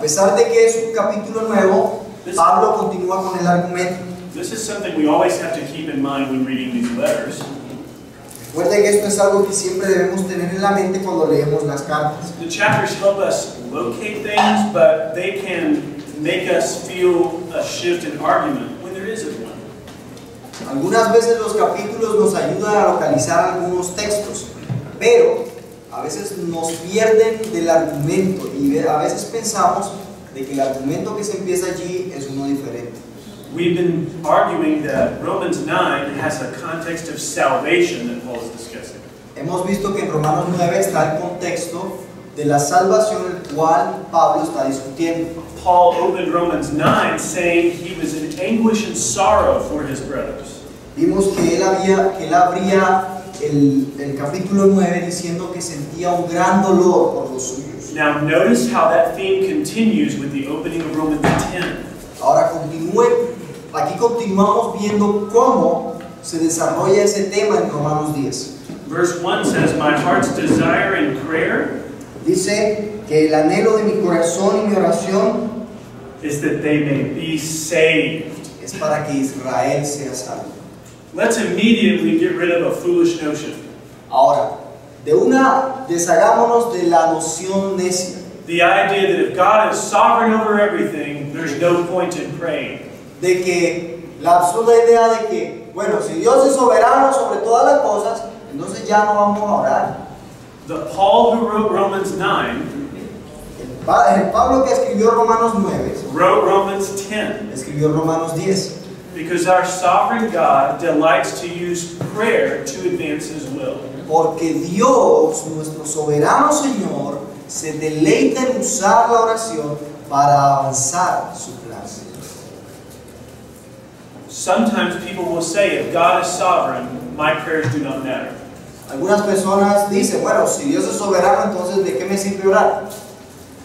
a pesar de que es un capítulo nuevo, Pablo continúa con el argumento. This is something we always have to keep in mind when reading these letters. Recuerde que esto es algo que siempre debemos tener en la mente cuando leemos las cartas. The chapters help us locate things, but they can make us feel a shift in argument when there isn't one. Algunas veces los capítulos nos ayudan a localizar algunos textos, pero a veces nos pierden del argumento y a veces pensamos de que el argumento que se empieza allí es uno diferente. We've been arguing that Romans 9 has a context of salvation that Paul is discussing. Hemos visto que en Romanos 9 está el contexto de la salvación el cual Pablo está discutiendo. Paul opened Romans 9 saying he was in anguish and sorrow for his brothers. Vimos que él, había, que él abría el, el capítulo 9 diciendo que sentía un gran dolor por los suyos. Now notice how that theme continues with the opening of Romans 10. Ahora continúe, aquí continuamos viendo cómo se desarrolla ese tema en Romanos 10. Verse 1 says, My heart's desire and prayer Dice que el anhelo de mi corazón y mi oración is that they may be saved. es para que Israel sea salvo. Let's immediately get rid of a foolish notion. Ahora, de una, deshagámonos de la noción necia, The idea that if God is sovereign over everything, there's no point in praying. de que la absurda idea de que, bueno, si Dios es soberano sobre todas las cosas, entonces ya no vamos a orar. The Paul who wrote Romans 9 El, Pa- el Pablo que escribió Romanos 9, wrote Romans 10 escribió Romanos 10, because our sovereign God delights to use prayer to advance his will. porque Dios, nuestro soberano Señor, se deleita en usar la oración para avanzar su plan. Sometimes people will say, if God is sovereign, my prayers do not matter. Algunas personas dicen, bueno, si Dios es soberano, entonces ¿de qué me sirve orar?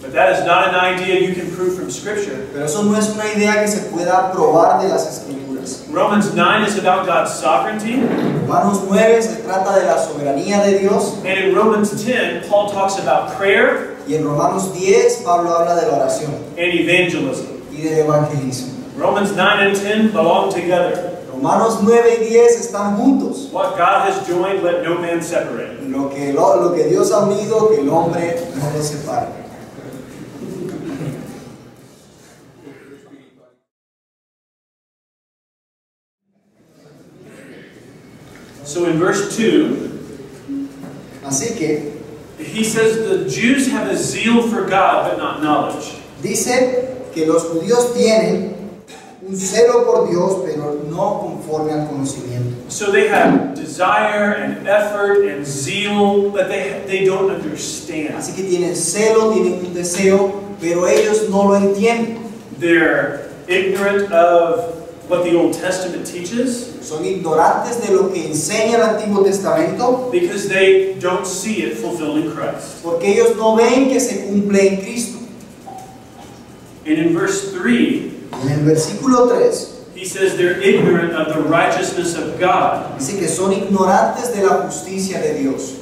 But that is not an idea you can prove from Scripture. Pero eso no es una idea que se pueda probar de las escrituras. Romans 9 is about God's sovereignty, Romanos 9 se trata de la soberanía de Dios and in Romans 10, Paul talks about prayer y en Romanos 10 Pablo habla de la oración and evangelism. y del evangelismo. Romans 9 and 10 belong together. Romanos 9 y 10 están juntos. What God has joined, let no man separate. Lo que, lo, lo que Dios ha unido, que el hombre no lo separe. So in verse 2, Así que he says the Jews have a zeal for God, but not knowledge. dice que los judíos tienen un celo por Dios, pero no conforme al conocimiento. So they have desire and effort and zeal, but they, they don't understand. Así que tienen celo, tienen un deseo, pero ellos no lo entienden. They're ignorant of what the Old Testament teaches Son ignorantes de lo que enseña el Antiguo Testamento because they don't see it fulfilled in Christ. porque ellos no ven que se cumple en Cristo. And in verse 3, En el versículo 3 he says they're ignorant of the righteousness of God. dice que son ignorantes de la justicia de Dios.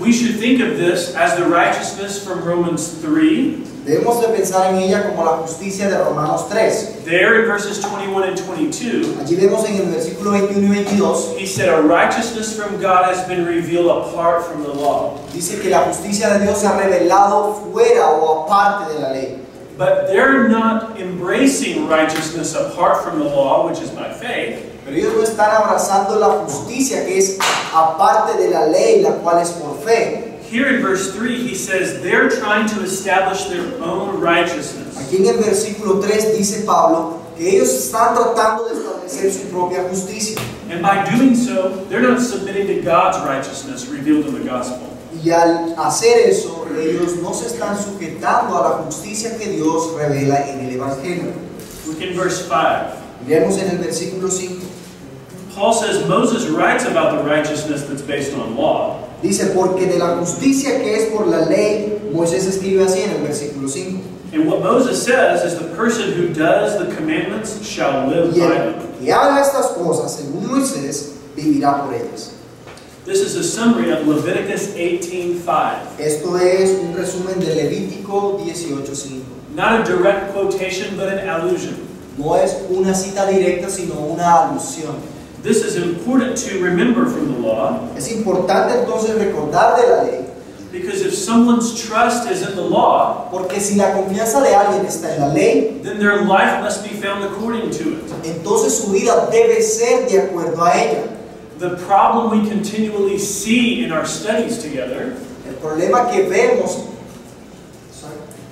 We should think of this as the righteousness from Romans 3. Debemos de pensar en ella como la justicia de Romanos 3. There in verses 21 and 22, Allí vemos en el versículo 21 y 22, he said, A righteousness from God has been revealed apart from the law. dice que la justicia de Dios se ha revelado fuera o aparte de la ley. But they're not embracing righteousness apart from the law, which is by faith. Pero ellos no están abrazando la justicia que es aparte de la ley, la cual es por fe. Here in verse 3, he says they're trying to establish their own righteousness. Aquí en el versículo 3 dice Pablo que ellos están tratando de establecer su propia justicia. And by doing so, they're not submitting to God's righteousness revealed in the gospel. Y al hacer eso, ellos no se están sujetando a la justicia que Dios revela en el Evangelio. Look in verse 5. Miremos en el versículo 5. Paul says Moses writes about the righteousness that's based on law. Dice, porque de la justicia que es por la ley, Moisés escribe así en el versículo 5. And what Moses says is the person who does the commandments shall live Y by them. que haga estas cosas según Moisés, vivirá por ellas. This is a summary of Leviticus 18:5. Esto es un resumen de Levítico 18.5. Not a direct quotation, but an allusion. No es una cita directa, sino una alusión. This is important to remember from the law Es importante entonces recordar de la ley, because if someone's trust is in the law, porque si la confianza de alguien está en la ley, then their life must be found according to it. entonces su vida debe ser de acuerdo a ella. The problem we continually see in our studies together, El problema que vemos,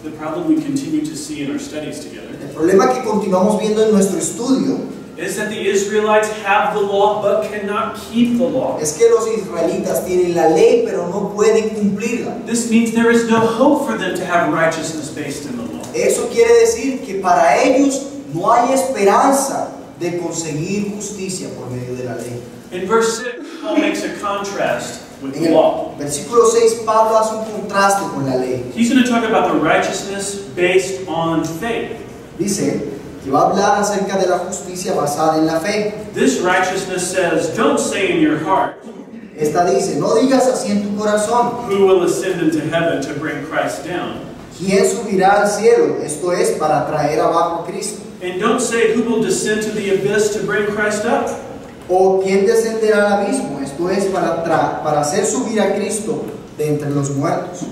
the problem we continue to see in our studies together, el problema que continuamos viendo en nuestro estudio is that the Israelites have the law but cannot keep the law. es que los israelitas tienen la ley pero no pueden cumplirla. This means there is no hope for them to have righteousness based in the law. Eso quiere decir que para ellos no hay esperanza de conseguir justicia por medio de la ley. In verse 6, Paul makes a contrast with En the law. versículo 6 Pablo hace un contraste con la ley. He's going to talk about the righteousness based on faith. Dice que va a hablar acerca de la justicia basada en la fe. This righteousness says, Don't say in your heart, Esta dice, no digas así en tu corazón, Who will ascend into heaven to bring Christ down? ¿quién subirá al cielo? Esto es para traer abajo a Cristo. And don't say, Who will descend to the abyss to bring Christ up? ¿O quién descenderá al abismo? Esto es para, tra- para hacer subir a Cristo de entre los muertos.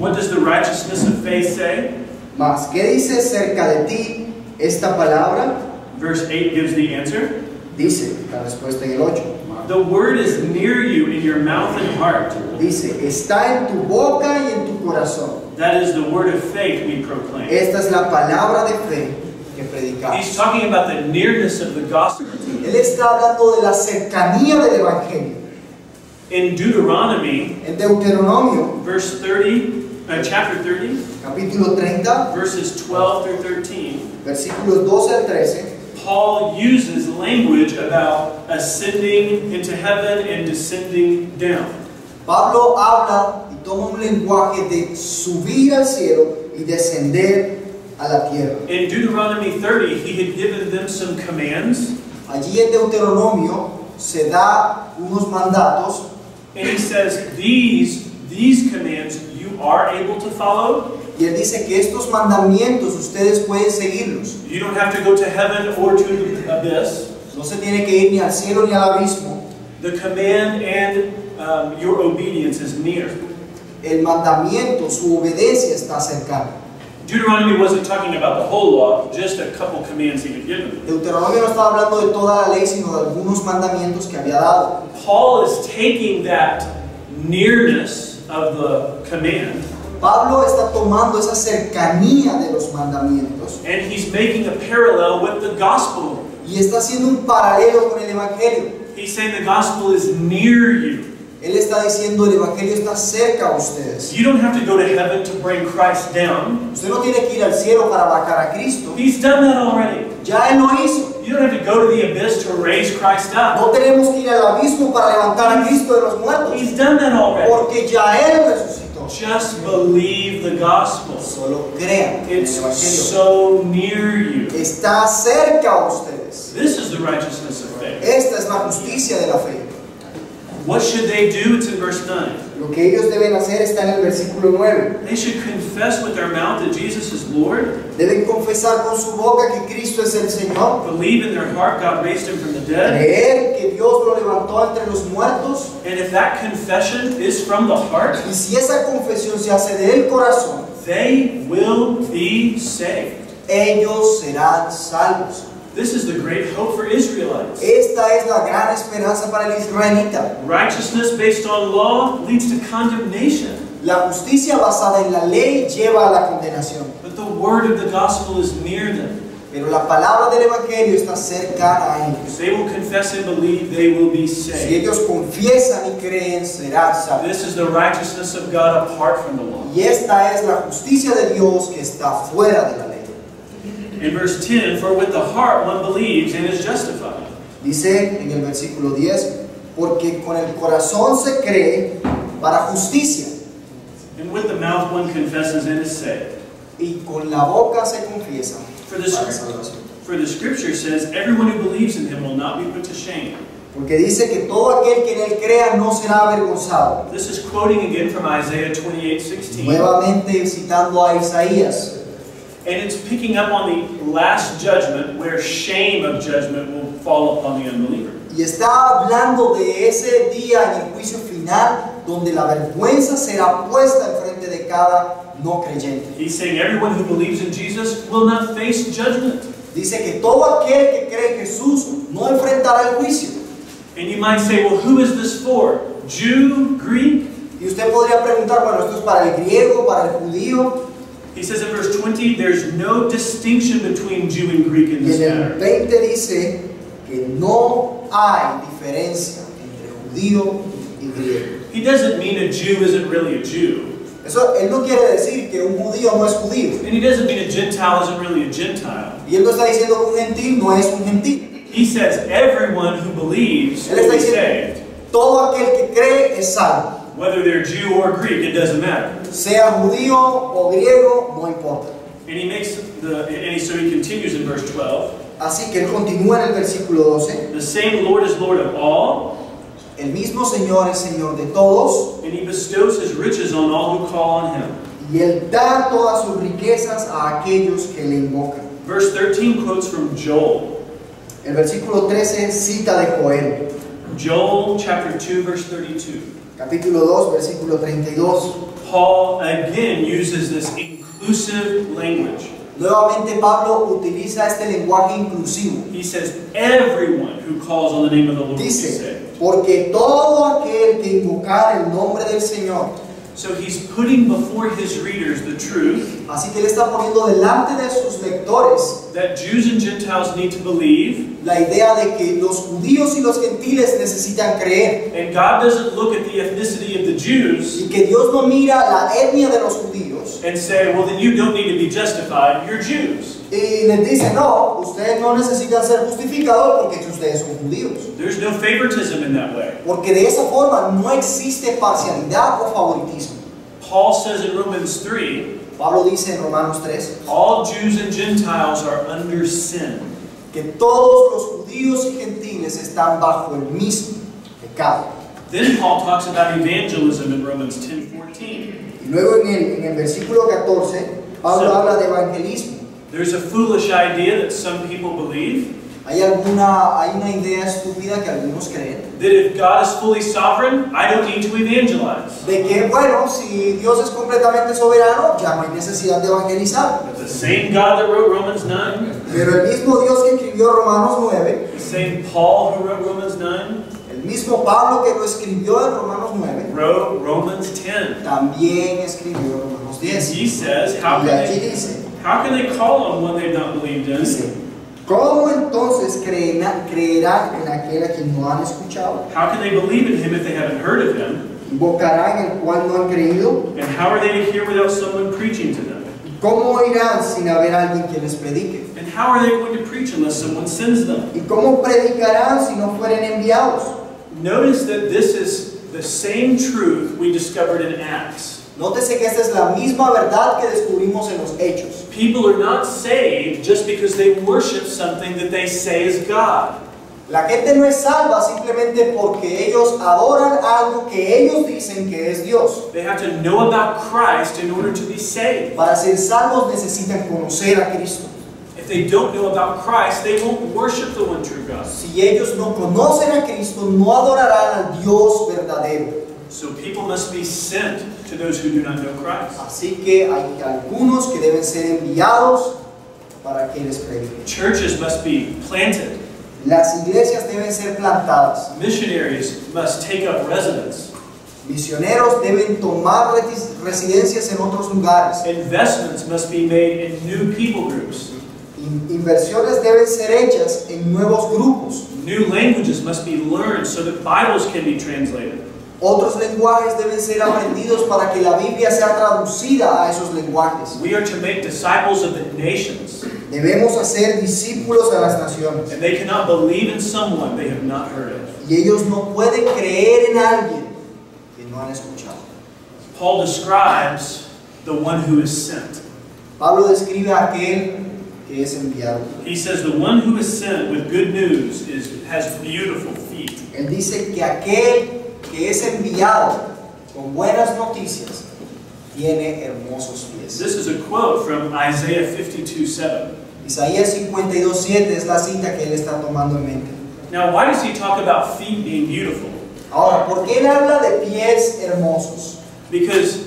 What does the righteousness of faith say? Mas, ¿qué dice de ti esta palabra? Verse 8 gives the answer. Dice la respuesta en el 8. The word is near you in your mouth and heart. Dice, está en tu boca y en tu corazón. That is the word of faith we proclaim. Esta es la palabra de fe que predicamos. He's talking about the nearness of the gospel. Él está hablando de la cercanía del Evangelio. In Deuteronomy, En Deuteronomio, verse 30, uh, chapter 30, capítulo 30, verses 12 through 13, versículos 12 al 13, Paul uses language about ascending into heaven and descending down. Pablo habla y toma un lenguaje de subir al cielo y descender a la tierra. In Deuteronomy 30, he had given them some commands, Allí en Deuteronomio se da unos mandatos and he says, These, these commands you are able to follow. Y él dice que estos mandamientos ustedes pueden seguirlos. You don't have to go to heaven or to the abyss. No se tiene que ir ni al cielo ni al abismo. The command and um, your obedience is near. El mandamiento, su obediencia está cercana. Deuteronomy wasn't talking about the whole law, just a couple commands he had given. Deuteronomio no estaba hablando de toda la ley, sino de algunos mandamientos que había dado. Paul is taking that nearness of the command Pablo está tomando esa cercanía de los mandamientos and he's making a parallel with the gospel. y está haciendo un paralelo con el Evangelio. He's saying the gospel is near you. Él está diciendo el Evangelio está cerca a ustedes. You don't have to go to heaven to bring Christ down. Usted no tiene que ir al cielo para bajar a Cristo. He's done that already. Ya Él lo hizo. You don't have to go to the abyss to raise Christ up. No tenemos que ir al abismo para levantar a Cristo de los muertos. He's done that already. Porque ya Él resucitó. Just believe the gospel. Solo crean el It's Evangelio. so near you. Está cerca a ustedes. This is the righteousness of faith. Esta es la justicia de la fe. What should they do? It's in verse 9. Lo que ellos deben hacer está en el versículo 9. They should confess with their mouth that Jesus is Lord, Deben confesar con su boca que Cristo es el Señor. believe in their heart God raised him from the dead, Creer que Dios lo levantó entre los muertos. and if that confession is from the heart, Y si esa confesión se hace del corazón, they will be saved. ellos serán salvos. This is the great hope for Israelites. Esta es la gran esperanza para el israelita. Righteousness based on law leads to condemnation, La justicia basada en la ley lleva a la condenación. but the word of the gospel is near them. Pero la palabra del Evangelio está cercana a If ellos. they will confess and believe, they will be saved. Si ellos confiesan y creen, serán salvos. This is the righteousness of God apart from the law. Y esta es la justicia de Dios que está fuera de la ley. In verse 10, for with the heart one believes and is justified. Dice en el versículo 10, porque con el corazón se cree para justicia And with the mouth one confesses and is saved. y con la boca se confiesa For para the, salvación. For the scripture says, everyone who believes in him will not be put to shame. Porque dice que todo aquel que en él crea no será avergonzado. This is quoting again from Isaiah 28 16. Nuevamente citando a Isaías. And it's picking up on the last judgment where shame of judgment will fall upon the unbeliever. Y está hablando de ese día en el juicio final donde la vergüenza será puesta enfrente de cada no creyente. He's saying everyone who believes in Jesus will not face judgment. Dice que todo aquel que cree en Jesús no enfrentará el juicio. And you might say, well, who is this for? Jew, Greek? Y usted podría preguntar, bueno, esto es para el griego, para el judío. He says in verse 20, there's no distinction between Jew and Greek in Y this en el matter. 20 dice que no hay diferencia entre judío y griego. He doesn't mean a Jew isn't really a Jew. Eso, él no quiere decir que un judío no es judío. And he doesn't mean a Gentile isn't really a Gentile. Y él no está diciendo que un gentil no es un gentil. He says everyone who believes Él will está be diciendo, saved. todo aquel que cree es salvo. Whether they're Jew or Greek, it doesn't matter. Sea judío o griego, no importa. And he makes the, and he, so he continues in verse 12. Así que él continúa en el versículo 12. The same Lord is Lord of all, El mismo Señor es Señor de todos and he bestows his riches on all who call on him. y él da todas sus riquezas a aquellos que le invocan. Verse 13 quotes from Joel. El versículo 13 cita de Joel, Joel chapter 2, verse 32. capítulo 2, versículo 32. Paul again uses this inclusive language. Nuevamente Pablo utiliza este lenguaje inclusivo. He says, Everyone who calls on the name of the Lord Dice, porque todo aquel que invocar el nombre del Señor, So he's putting before his readers the truth así que él está poniendo delante de sus lectores that Jews and Gentiles need to believe, la idea de que los judíos y los gentiles necesitan creer and God doesn't look at the ethnicity of the Jews y que Dios no mira la etnia de los judíos and say, Well, then you don't need to be justified, you're Jews. Y les dice, no, ustedes no necesitan ser justificados porque ustedes son judíos. There's no favoritism in that way. Porque de esa forma no existe parcialidad o favoritismo. Paul says in Romans 3 Pablo dice en Romanos 3 all Jews and Gentiles are under sin. que todos los judíos y gentiles están bajo el mismo pecado. Then Paul talks about evangelism in Romans 10 14. Y luego en el, en el versículo 14, Pablo Sí. habla de evangelismo. There's a foolish idea that some people believe Hay, alguna, hay una idea estúpida que algunos creen that if God is fully sovereign, I don't need to evangelize. de que, bueno, si Dios es completamente soberano, ya no hay necesidad de evangelizar. But the same God that wrote Romans 9, Pero el mismo Dios que escribió Romanos 9, the same Paul who wrote Romans 9, el mismo Pablo que lo escribió en Romanos 9, wrote Romans 10. también escribió Romanos And 10. he says, how Y aquí dice, how can they call on one they've not believed in? dice, ¿cómo entonces creerán, creerán en aquel a quien no han escuchado? How can they believe in him if they haven't heard of him? ¿Invocarán el cual no han creído? And how are they to hear without someone preaching to them? ¿Cómo irán sin haber alguien que les predique? And how are they going to preach unless someone sends them? ¿Y cómo predicarán si no fueren enviados? Notice that this is the same truth we discovered in Acts. Nótese que esta es la misma verdad que descubrimos en los hechos. People are not saved just because they worship something that they say is God. La gente no es salva simplemente porque ellos adoran algo que ellos dicen que es Dios. They have to know about Christ in order to be saved. Para ser salvos necesitan conocer a Cristo. If they don't know about Christ, they won't worship the one true God. Si ellos no conocen a Cristo, no adorarán al Dios verdadero. So people must be sent to those who do not know Christ. Así que hay algunos que deben ser enviados para que les prediquen. Churches must be planted. Las iglesias deben ser plantadas. Missionaries must take up residence. Misioneros deben tomar residencias en otros lugares. Investments must be made in new people groups. Inversiones deben ser hechas en nuevos grupos. New languages must be learned so that Bibles can be translated. Otros lenguajes deben ser aprendidos para que la Biblia sea traducida a esos lenguajes. We are to make disciples of the nations, Debemos hacer discípulos a las naciones. and they cannot believe in someone they have not heard of. Y ellos no pueden creer en alguien que no han escuchado. Paul describes the one who is sent. Pablo describe a aquel que es enviado. He says, The one who is sent with good news is, has beautiful feet. Él dice que aquel que es enviado con buenas noticias tiene hermosos pies. This is a quote from Isaiah 52 7. Isaías 52.7 es la cita que él está tomando en mente. Now, why does he talk about feet being beautiful? Ahora, ¿por qué él habla de pies hermosos? Because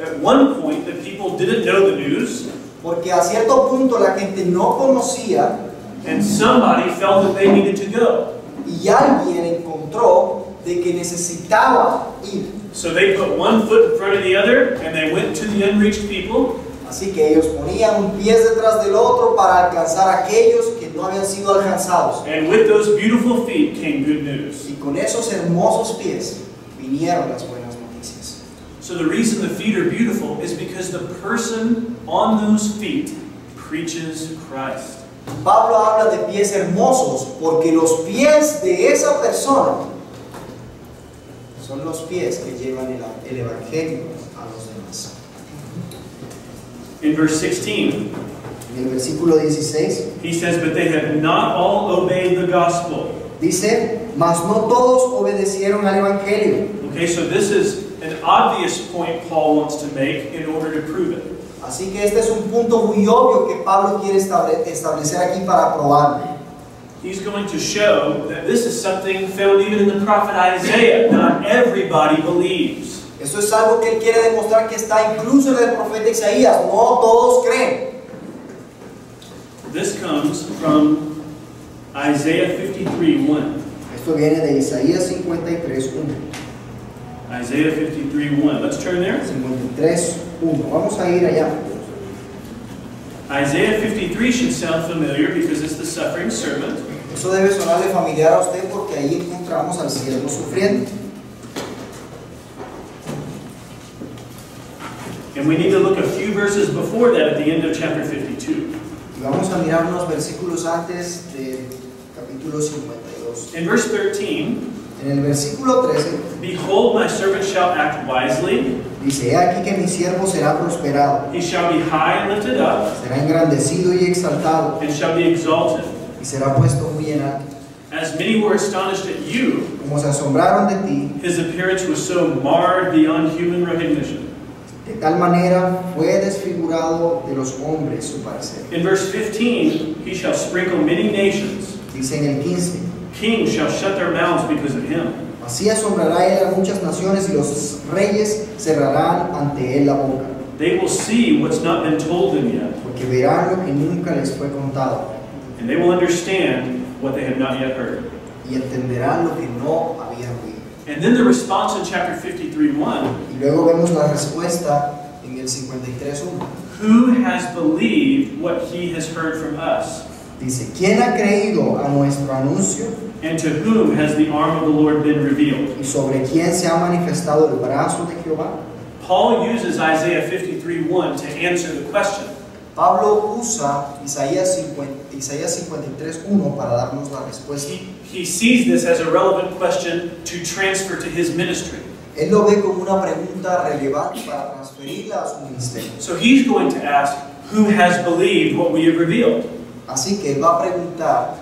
at one point, the people didn't know the news, Porque a cierto punto la gente no conocía and somebody felt that they needed to go. y alguien encontró de que necesitaba ir. So they put one foot in front of the other, and they went to the unreached people, Así que ellos ponían un pie detrás del otro para alcanzar a aquellos que no habían sido alcanzados. and with those beautiful feet came good news. Y con esos hermosos pies vinieron las buenas noticias. So the reason the feet are beautiful is because the person on those feet preaches Christ. Pablo habla de pies hermosos porque los pies de esa persona son los pies que llevan el, el evangelio a los demás. In verse 16, En el versículo 16 he says, But they have not all obeyed the gospel. dice, mas no todos obedecieron al evangelio. Okay, so this is an obvious point Paul wants to make in order to prove it. Así que este es un punto muy obvio que Pablo quiere estable- establecer aquí para probarlo. He's going to show that this is something found even in the prophet Isaiah. Not everybody believes. Esto es algo que él quiere demostrar que está incluso en el profeta Isaías. No todos creen. This comes from Isaiah 53:1. Esto viene de Isaías 53, 1. Isaiah 53:1. Let's turn there. 53, 1. Vamos a ir allá. Isaiah 53 should sound familiar because it's the suffering servant. Eso debe sonarle familiar a usted porque ahí encontramos al siervo sufriente. And we need to look a few verses before that at the end of chapter 52. Y vamos a mirar unos versículos antes del capítulo 52. In verse 13, En el versículo 13 Behold, my servant shall act wisely, dice, aquí que mi siervo será prosperado, he shall be high and lifted up, será engrandecido y exaltado, and shall be exalted. Será puesto muy en alto. As many were astonished at you, Como se asombraron de ti, his appearance was so marred beyond human recognition. de tal manera fue desfigurado de los hombres su parecer. In verse 15, he shall sprinkle many nations. Dice en el 15, Kings shall shut their mouths because of him. así asombrará él a muchas naciones y los reyes cerrarán ante él la boca, They will see what's not been told them yet, porque verán lo que nunca les fue contado and they will understand what they have not yet heard. y entenderán lo que no habían oído. And then the response in chapter 53 1 Y luego vemos la respuesta en el 53.1. Who has believed what he has heard from us? Dice, ¿quién ha creído a nuestro anuncio And to whom has the arm of the Lord been revealed? y sobre quién se ha manifestado el brazo de Jehová? Paul uses Isaiah 53 1 to answer the question. Pablo usa Isaías 50 Isaías 53.1 para darnos la respuesta. He, he sees this as a relevant question to transfer to his ministry. Él lo ve como una pregunta relevante para transferirla a su ministerio. So he's going to ask, Who has believed what we have revealed? Así que él va a preguntar,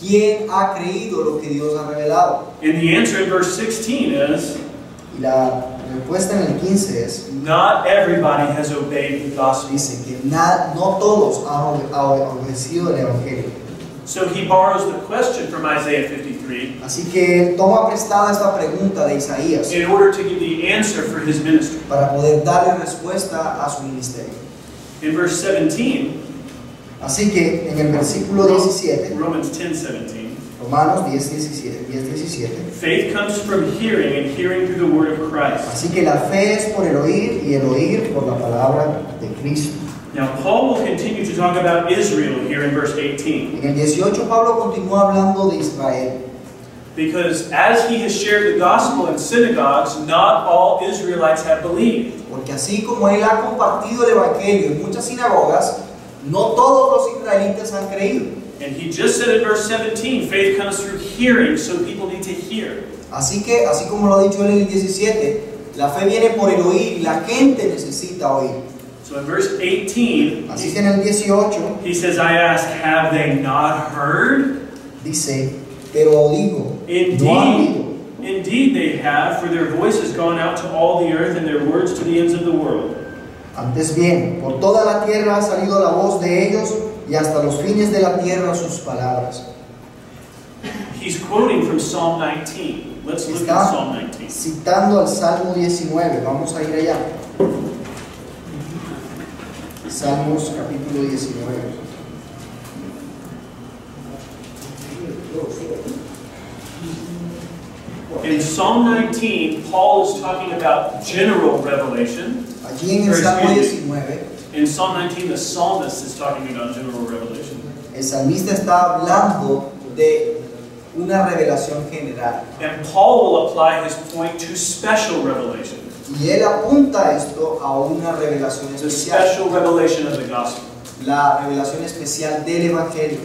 ¿quién ha creído lo que Dios ha revelado? And the answer in verse 16 is, Y la respuesta en el 15 es, Not everybody has obeyed the gospel. dice que na- no todos han obedecido el Evangelio. So he borrows the question from Isaiah 53 Así que toma prestada esta pregunta de Isaías in order to give the answer for his ministry. para poder darle respuesta a su ministerio. In verse 17, Así que en el versículo 17, Romans 10 17, Romanos 10, 17, 10, 17, faith comes from hearing, and hearing through the word of Christ. así que la fe es por el oír y el oír por la palabra de Cristo. Now, Paul will continue to talk about Israel here in verse 18, En el 18 Pablo continúa hablando de Israel, because as he has shared the gospel in synagogues, not all Israelites have believed. porque así como él ha compartido el Evangelio en muchas sinagogas, no todos los israelitas han creído. And he just said in verse 17, faith comes through hearing, so people need to hear. Así que, así como lo ha dicho él en el 17, la fe viene por el oír la gente necesita oír. So in verse 18, Así que en el 18 he says, I ask, have they not heard? dice, pero digo, no han oído. Indeed, indeed they have, for their voice has gone out to all the earth and their words to the ends of the world. Antes bien, por toda la tierra ha salido la voz de ellos y hasta los fines de la tierra sus palabras. He's quoting from Psalm 19. Let's look at Está Psalm 19. citando al Salmo 19. Vamos a ir allá. Salmos capítulo 19. In Psalm 19, Paul is talking about general revelation. Allí en el Salmo 19, In Psalm 19, the psalmist is talking about general revelation. el salmista está hablando de una revelación general. And Paul will apply his point to special revelation, Y él apunta esto a una revelación the especial, special revelation of the gospel. la revelación especial del Evangelio.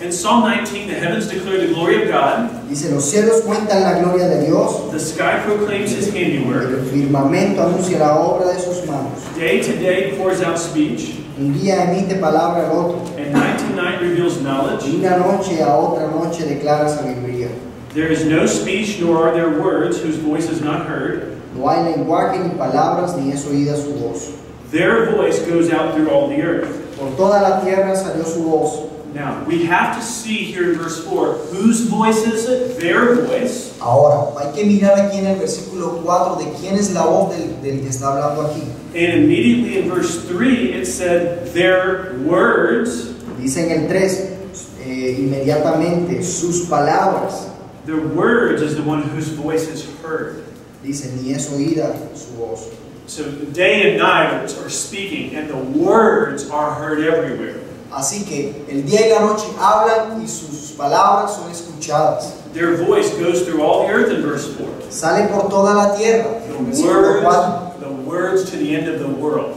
In Psalm 19, the heavens declare the glory of God, Dice, los cielos cuentan la gloria de Dios, the sky proclaims his handiwork, el firmamento anuncia la obra de sus manos. day to day pours out speech, Un día emite palabra al otro, and night to night reveals y knowledge. una noche a otra noche declara sabiduría. There is no speech, nor are there words whose voice is not heard. No hay lenguaje ni palabras, ni es oída su voz. Their voice goes out through all the earth. Por toda la tierra salió su voz. Now, we have to see here in verse 4 whose voice is it? Their voice. Ahora, hay que mirar aquí en el versículo 4 de quién es la voz del, del que está hablando aquí. And immediately in verse 3, it said, Their words. Dice en el 3, eh, inmediatamente, sus palabras. Their words is the one whose voice is heard. Dice, ni es oída su voz. So day and night are speaking, and the words are heard everywhere. Así que el día y la noche hablan y sus palabras son escuchadas. Their voice goes through all the earth in verse 4. Sale por toda la tierra. The Versículo 4 words, the words to the end of the world.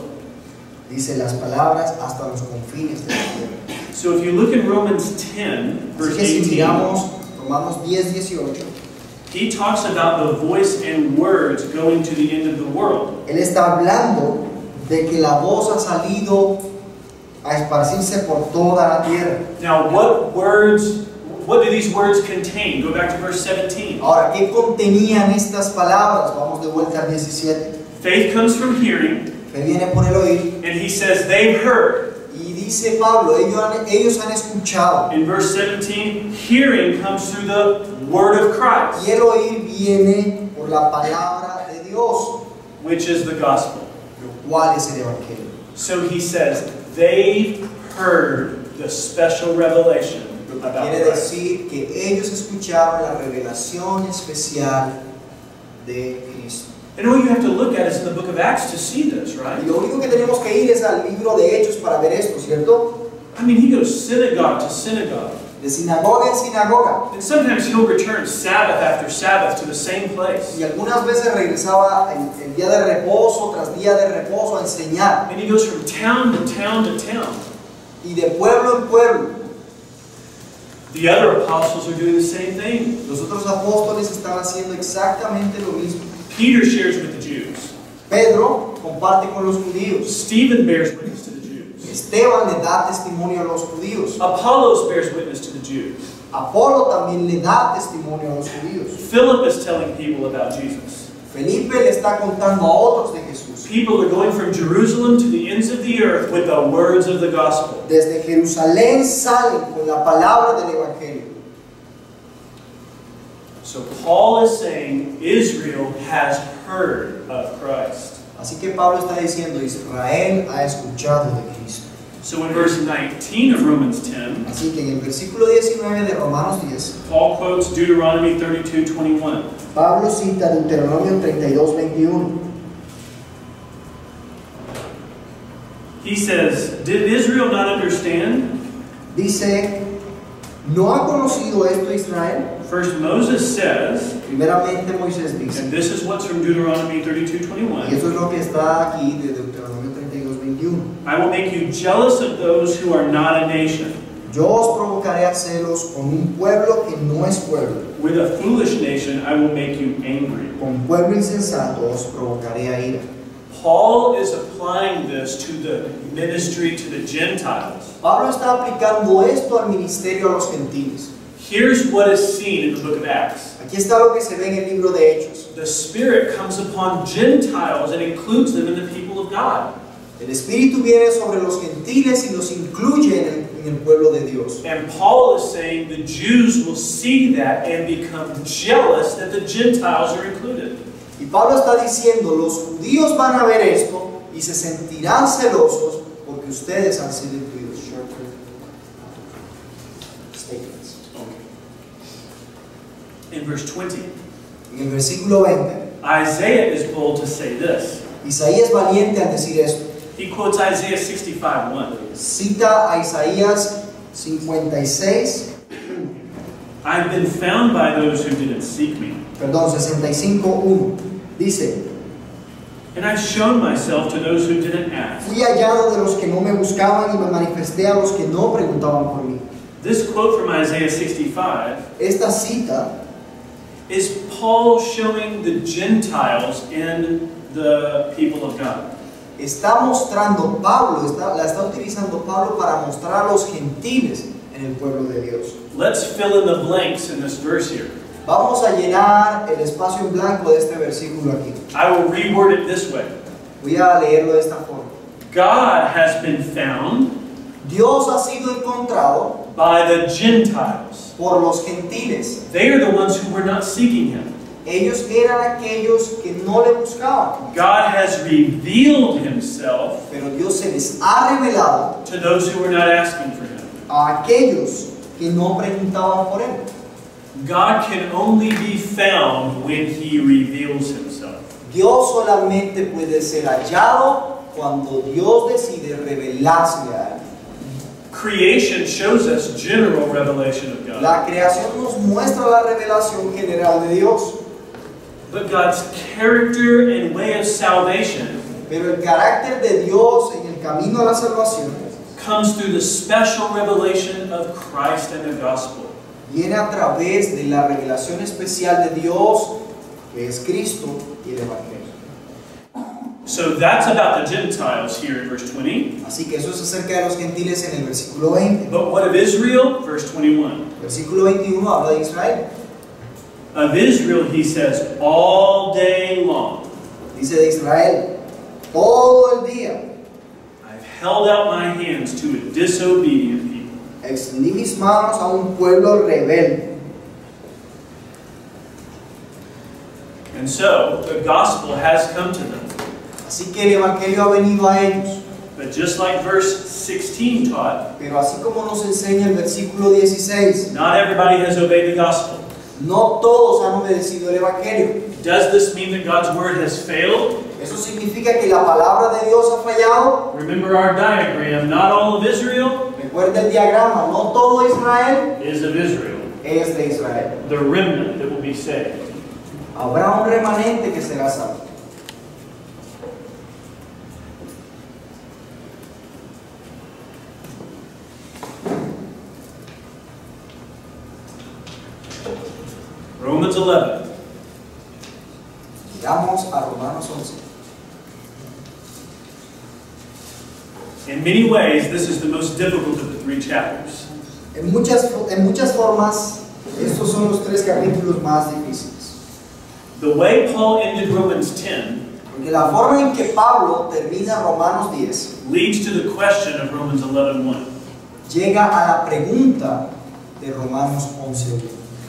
dice las palabras hasta los confines de la tierra. So if you look in Romans 10, Así verse que si 18, miramos Romanos 10, 18, he talks about the voice and words going to the end of the world. él está hablando de que la voz ha salido a esparcirse por toda la tierra. Now, what words, what do these words contain? Go back to verse 17. Ahora, ¿qué contenían estas palabras? Vamos de vuelta al 17. Faith comes from hearing, Que viene por el oír. and he says they've heard. Y dice Pablo, ellos han, ellos han escuchado. In verse 17, hearing comes through the word of Christ, Y el oír viene por la palabra de Dios, which is the gospel. lo cual es el Evangelio. So he says they've heard the special revelation about Quiere decir que ellos escucharon la revelación especial de Cristo. And all you have to look at is in the book of Acts to see this, Y right? lo único que tenemos que ir es al libro de Hechos para ver esto, ¿cierto? I mean, he goes synagogue to synagogue. De sinagoga en sinagoga. And sometimes he'll return Sabbath after Sabbath to the same place. Y algunas veces regresaba el, el día de reposo tras día de reposo a enseñar. And he goes from town to town to town. Y de pueblo en pueblo. The other apostles are doing the same thing. Los otros apóstoles están haciendo exactamente lo mismo. Peter shares with the Jews. Pedro comparte con los judíos. Stephen bears witness to. Esteban le da testimonio a los judíos. Apollos bears witness to the Jews. Apolo también le da testimonio a los judíos. Philip is telling people about Jesus. Felipe le está contando a otros de Jesús. People are going from Jerusalem to the ends of the earth with the words of the gospel. Desde Jerusalén salen con la palabra del Evangelio. So Paul is saying Israel has heard of Christ. Así que Pablo está diciendo, Israel ha escuchado de Cristo. So in verse 19 of Romans 10, Así que en el versículo 19 de Romanos 10, Paul quotes Deuteronomy 32 21. Pablo cita Deuteronomio 32, 21. He says, Did Israel not understand? Dice, ¿no ha conocido esto Israel? First, Moses says, Primeramente Moisés dice, and this is what's from Deuteronomy 32:21. y eso es lo que está aquí de Deuteronomio 32, 21. I will make you jealous of those who are not a nation. Yo os provocaré a celos con un pueblo que no es pueblo. With a foolish nation, I will make you angry. Con pueblo insensato os provocaré a ira. Paul is applying this to the ministry to the Gentiles. Pablo está aplicando esto al ministerio a los gentiles. Here's what is seen in the book of Acts. Aquí está lo que se ve en el libro de Hechos. The Spirit comes upon Gentiles and includes them in the people of God. El Espíritu viene sobre los gentiles y los incluye en el, en el pueblo de Dios. And Paul is saying the Jews will see that and become jealous that the Gentiles are included. Y Pablo está diciendo, los judíos van a ver esto y se sentirán celosos porque ustedes han sido incluidos. In verse 20, En el versículo 20, Isaiah is bold to say this. Isaías valiente al decir esto. He quotes Isaiah 65:1. Cita a Isaías 56, I've been found by those who didn't seek me, perdón, 65.1. Dice, and I've shown myself to those who didn't ask. fui hallado de los que no me buscaban y me manifesté a los que no preguntaban por mí. This quote from Isaiah 65 Esta cita is Paul showing the Gentiles and the people of God. está mostrando Pablo, está- la está utilizando Pablo para mostrar a los gentiles en el pueblo de Dios. Let's fill in the blanks in this verse here. Vamos a llenar el espacio en blanco de este versículo aquí. I will reword it this way Voy a leerlo de esta forma. God has been found Dios ha sido encontrado by the Gentiles. Por los gentiles. They are the ones who were not seeking him. Ellos eran aquellos que no le buscaban, God has revealed himself pero Dios se les ha revelado to those who were not asking for him. a aquellos que no preguntaban por él. God can only be found when he reveals himself. Dios solamente puede ser hallado cuando Dios decide revelarse a él. Creation shows us general revelation of God. La creación nos muestra la revelación general de Dios, But God's character and way of salvation pero el carácter de Dios en el camino a la salvación comes through the special revelation of Christ and the gospel. viene a través de la revelación especial de Dios, que es Cristo y el Evangelio. So that's about the Gentiles here in verse 20. Así que eso es acerca de los gentiles en el versículo 20. But what of Israel? Verse 21. Versículo 21 habla de Israel. Of Israel, he says, all day long, Dice de Israel, todo el día I've held out my hands to a disobedient people. extendí mis manos a un pueblo rebelde. And so, the gospel has come to them. Así que el Evangelio ha venido a ellos. But just like verse 16 taught, Pero así como nos enseña el versículo 16, not everybody has obeyed the gospel. no todos han obedecido el Evangelio. Does this mean that God's word has failed? ¿Eso significa que la palabra de Dios ha fallado? Remember our diagram. Not all of Israel Recuerda el diagrama, no todo Israel is of Israel. es de Israel. The remnant that will be saved. Habrá un remanente que será salvo. Llegamos a Romanos 11. In many ways, this is the most difficult of the three chapters. En muchas, en muchas formas, estos son los tres capítulos más difíciles. The way Paul ended Romans 10 Porque la forma en que Pablo termina Romanos 10 leads to the question of Romans 11:1. llega a la pregunta de Romanos 11.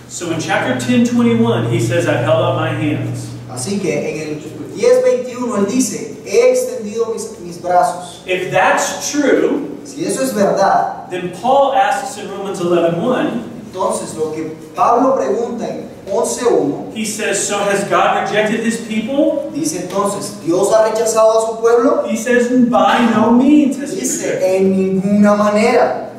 So in chapter 10, 21, he says, I've held out my hands. Así que en el 10.21 él dice, he extendido mis, mis brazos. If that's true, Si eso es verdad, then Paul asks in Romans 11:1, entonces lo que Pablo pregunta en 11.1 he says, So has God rejected his people? dice entonces, ¿Dios ha rechazado a su pueblo? He says, By no means has he Dice, rejected. en ninguna manera.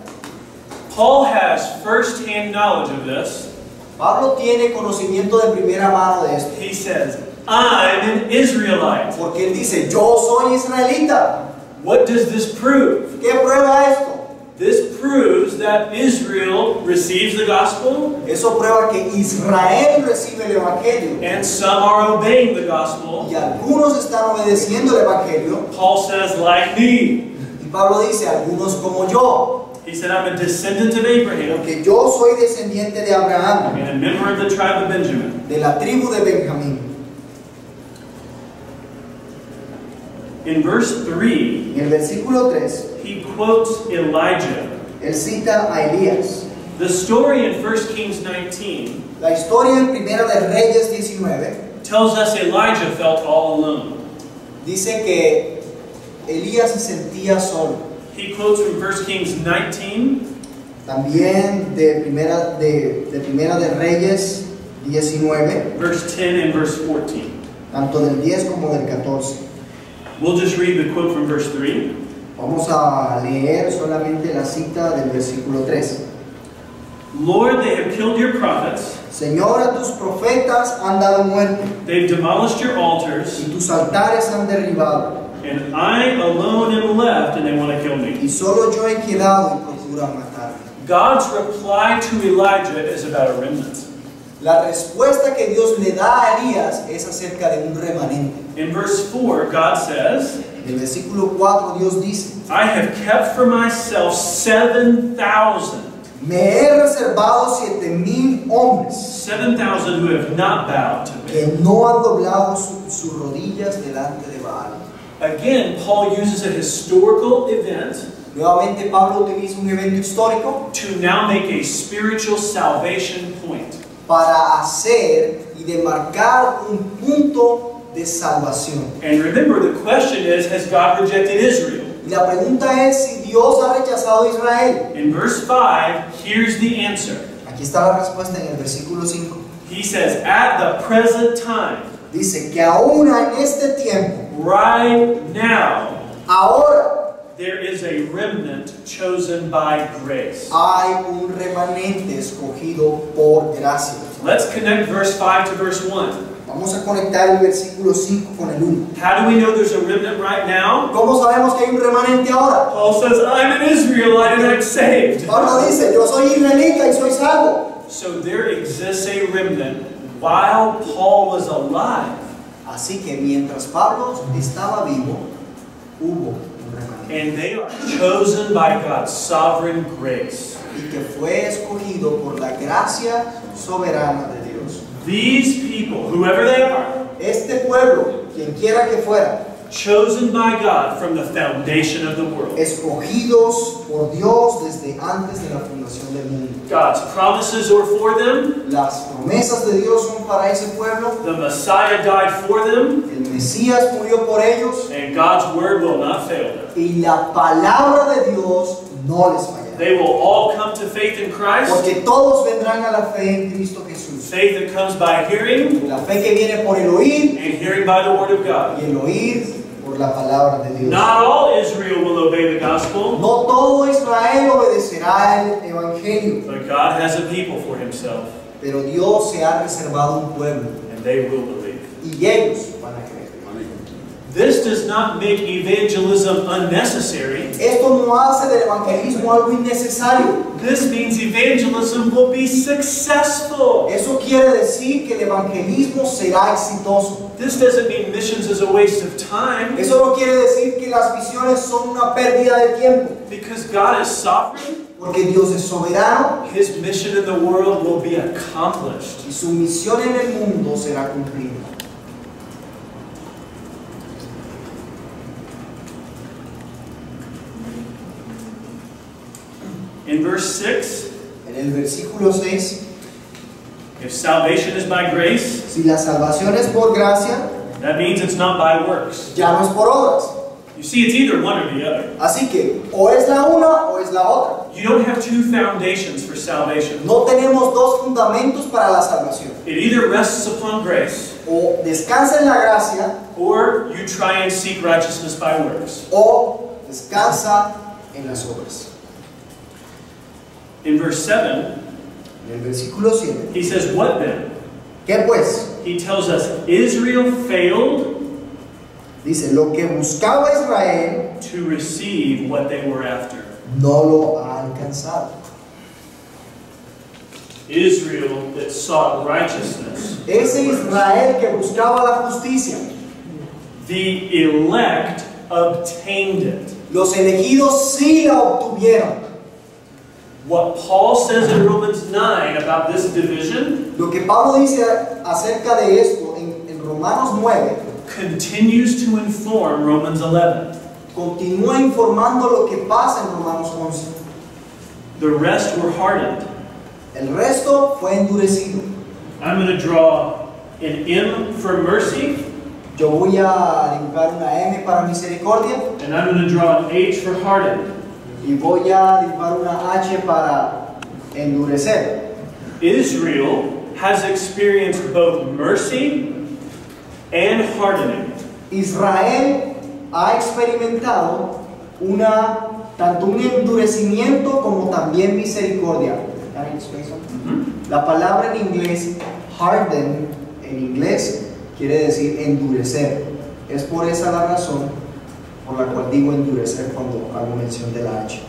Paul has first-hand knowledge of this. Pablo tiene conocimiento de primera mano de esto. He says, I'm an Israelite. Porque él dice, yo soy israelita. What does this prove? ¿Qué prueba esto? This proves that Israel receives the gospel Eso prueba que Israel recibe el Evangelio and some are obeying the gospel. y algunos están obedeciendo el Evangelio. Paul says, like me. Y Pablo dice, algunos como yo, He said, I'm a descendant of Abraham porque yo soy descendiente de Abraham, and a member of the tribe of Benjamin. de la tribu de Benjamín. In verse 3, En el versículo 3, he quotes Elijah. él cita a Elías. The story in 1 Kings 19 La historia en Primera de Reyes 19 tells us Elijah felt all alone. dice que Elías se sentía solo. He quotes from 1 Kings 19, También de Primera de, de Primera de Reyes 19, verse 10 and verse 14. tanto del 10 como del 14. We'll just read the quote from verse 3. Vamos a leer solamente la cita del versículo 3. Lord, they have killed your prophets, Señor, a tus profetas han dado muerte they've demolished your altars, y tus altares han derribado, and I alone am left, and they want to kill me. y solo yo he quedado y procuran matarme. God's reply to Elijah is about a remnant. La respuesta que Dios le da a Elías es acerca de un remanente. In verse 4, God says, En el versículo 4 Dios dice, I have kept for myself 7,000, me he reservado siete mil hombres 7,000 who have not bowed to me. que no han doblado su- sus rodillas delante de Baal. Again, Paul uses a historical event Nuevamente Pablo utiliza un evento histórico to now make a spiritual salvation point. Para hacer y demarcar un punto de salvación. And remember, the question is Has God rejected Israel? Y la pregunta es si Dios ha rechazado a Israel. In verse 5, here's the answer. Aquí está la respuesta en el versículo 5. He says, At the present time, Dice que aún en este tiempo, right now, ahora there is a remnant chosen by grace. hay un remanente escogido por gracia. Let's connect verse 5 to verse 1. Vamos a conectar el versículo 5 con el 1. How do we know there's a remnant right now? ¿Cómo sabemos que hay un remanente ahora? Paul says, I'm an Israelite and I'm saved. Pablo dice, yo soy israelita y soy salvo. So there exists a remnant while Paul was alive. Así que mientras Pablo estaba vivo, hubo. And they are chosen by God's sovereign grace. Y que fue escogido por la gracia soberana de Dios. These people, whoever they are, Este pueblo, quien quiera que fuera, chosen by God from the foundation of the world. escogidos por Dios desde antes de la fundación del mundo. God's promises are for them. Las promesas de Dios son para ese pueblo. The Messiah died for them. El Mesías murió por ellos. And God's word will not fail them. Y la palabra de Dios no les fallará. They will all come to faith in Christ. Porque todos vendrán a la fe en Cristo Jesús. Faith that comes by hearing, La fe que viene por el oír and hearing by the word of God. y el oír por la palabra de Dios. Not all Israel will obey the gospel, No todo Israel obedecerá el Evangelio, but God has a people for himself, pero Dios se ha reservado un pueblo and they will believe. y ellos van a creer. This does not make evangelism unnecessary. Esto no hace del evangelismo algo innecesario. This means evangelism will be successful. Eso quiere decir que el evangelismo será exitoso. This doesn't mean missions is a waste of time Eso no quiere decir que las misiones son una pérdida de tiempo, because God is sovereign. porque Dios es soberano His mission in the world will be accomplished. y su misión en el mundo será cumplida. In verse 6, En el versículo 6, if salvation is by grace, si la salvación es por gracia, that means it's not by works. ya no es por obras. You see, it's either one or the other. Así que o es la una o es la otra. You don't have two foundations for salvation. No tenemos dos fundamentos para la salvación. It either rests upon grace, O descansa en la gracia or you try and seek righteousness by works. o descansa en las obras. In verse 7, En el versículo 7, he says, What then? ¿qué pues? He tells us Israel failed Dice, lo que buscaba Israel to receive what they were after. no lo ha alcanzado. Israel that sought righteousness, Ese Israel que buscaba la justicia, the elect obtained it. los elegidos sí la obtuvieron. What Paul says in Romans 9 about this division Lo que Pablo dice acerca de esto en, en Romanos 9 continues to inform Romans 11. continúa informando lo que pasa en Romanos 11. The rest were hardened. El resto fue endurecido. I'm going to draw an M for mercy, Yo voy a dibujar una M para misericordia and I'm going to draw an H for hardened. Y voy a dibujar una H para endurecer. Israel has experienced both mercy and hardening. Israel ha experimentado una, tanto un endurecimiento como también misericordia. La palabra en inglés, harden, en inglés, quiere decir endurecer. Es por esa la razón por la cual digo endurecer cuando hago mención de la H.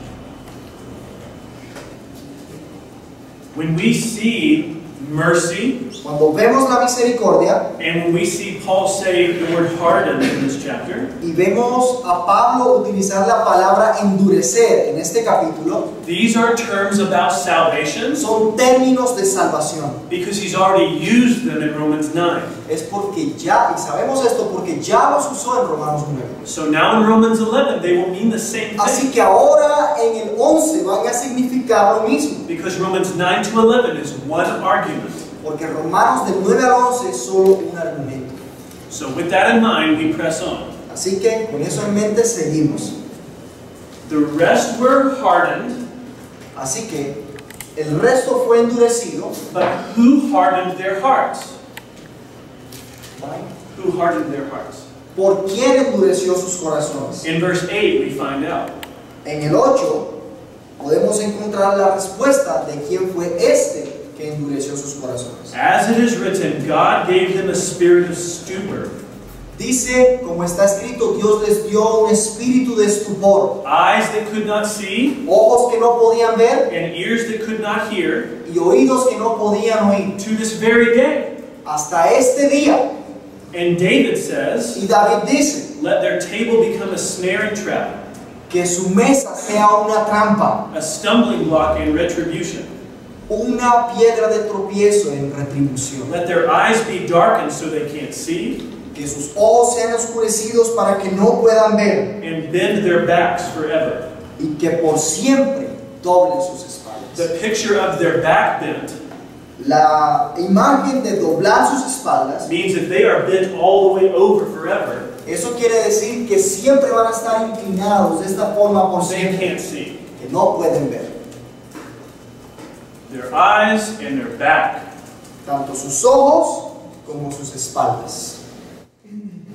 When we see mercy, Cuando vemos la misericordia and when we see Paul say the word hardened in this chapter, y vemos a Pablo utilizar la palabra endurecer en este capítulo, these are terms about salvation son términos de salvación. because he's already used them in Romans 9. Es porque ya, y sabemos esto porque ya los usó en Romanos 9. So now in Romans 11, they will mean the same thing. Así que ahora en el 11 van a significar lo mismo, because Romans 9 to 11 is one argument. porque Romanos del 9 al 11 es solo un argumento. So with that in mind, we press on. Así que con eso en mente seguimos. The rest were hardened, Así que el resto fue endurecido. but who hardened their hearts? Who hardened their hearts? ¿Por quién endureció sus corazones? In verse 8, we find out. En el 8 podemos encontrar la respuesta de quién fue este que endureció sus corazones. As it is written, God gave them a spirit of stupor, Dice, como está escrito, Dios les dio un espíritu de estupor, eyes that could not see, ojos que no podían ver and ears that could not hear, y oídos que no podían oír. to this very day. Hasta este día. And David says, Y David dice Let their table become a snare and trap, que su mesa sea una trampa, a stumbling block and retribution. una piedra de tropiezo en retribución. Let their eyes be darkened so they can't see, Que sus ojos sean oscurecidos para que no puedan ver and bend their backs forever. y que por siempre doblen sus espaldas. The picture of their back bent La imagen de doblar sus espaldas, means if they are bent all the way over forever, eso quiere decir que siempre van a estar inclinados de esta forma por they siempre, can't see. que no pueden ver. Their eyes and their back. Tanto sus ojos como sus espaldas.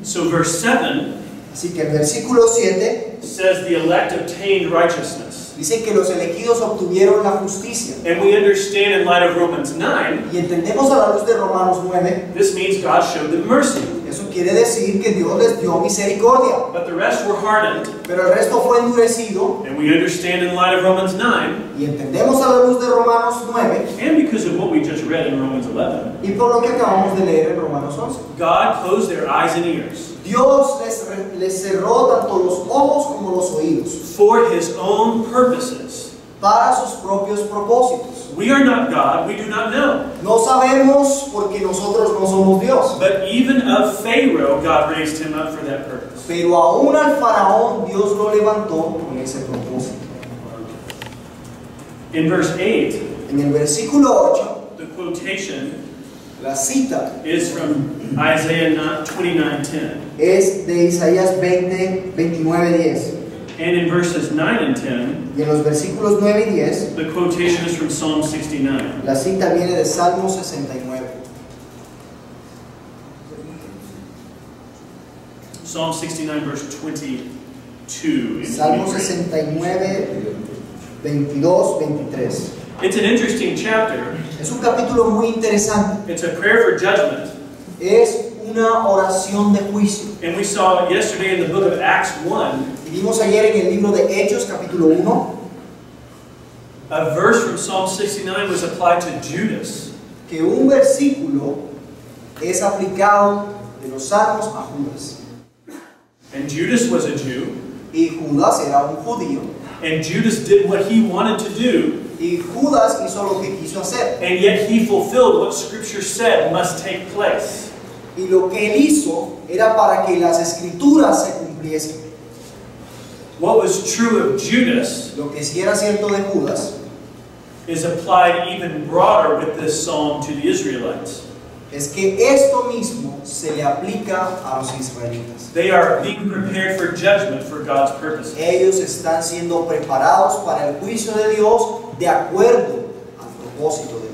So verse 7 Así que el versículo 7 says the elect obtained righteousness. dice que los elegidos obtuvieron la justicia. And we understand in light of Romans 9, Y entendemos a la luz de Romanos 9, this means God showed them mercy. Eso quiere decir que Dios les dio misericordia. But the rest were hardened. Pero el resto fue endurecido And we understand in light of Romans 9, y entendemos a la luz de Romanos 9 and because of what we just read in Romans 11, y por lo que acabamos de leer en Romanos 11. God closed their eyes and ears Dios les, les cerró tanto los ojos como los oídos for his own purposes. Para sus propios propósitos. We are not God, we do not know. No sabemos porque nosotros no somos Dios. But even of Pharaoh, God raised him up for that purpose. Pero aún al faraón Dios lo levantó con ese propósito. In verse 8, En el versículo 8, the quotation la cita is from Isaiah 29:10. es de Isaías 20, 29, 10. And in verses 9 and 10, Y en los versículos 9 y 10, the quotation is from Psalm 69. la cita viene de Salmo 69. Psalm 69, verse 22. and Salmo 23. 69, 22, 23. It's an interesting chapter. Es un capítulo muy interesante. It's a prayer for judgment. Es una oración de juicio. And we saw yesterday in the book of Acts 1 Y vimos ayer en el libro de Hechos, capítulo 1, a verse from Psalm 69 was applied to Judas. que un versículo es aplicado de los salmos a Judas. And Judas was a Jew, Y Judas era un judío. and Judas did what he wanted to do, Y Judas hizo lo que quiso hacer. and yet he fulfilled what Scripture said must take place. Y lo que él hizo era para que las escrituras se cumpliesen. What was true of Judas Lo que sí era cierto de Judas is applied even broader with this psalm to the Israelites. es que esto mismo se le aplica a los israelitas. They are being prepared for judgment for God's purposes. Ellos están siendo preparados para el juicio de Dios de acuerdo al propósito de Dios.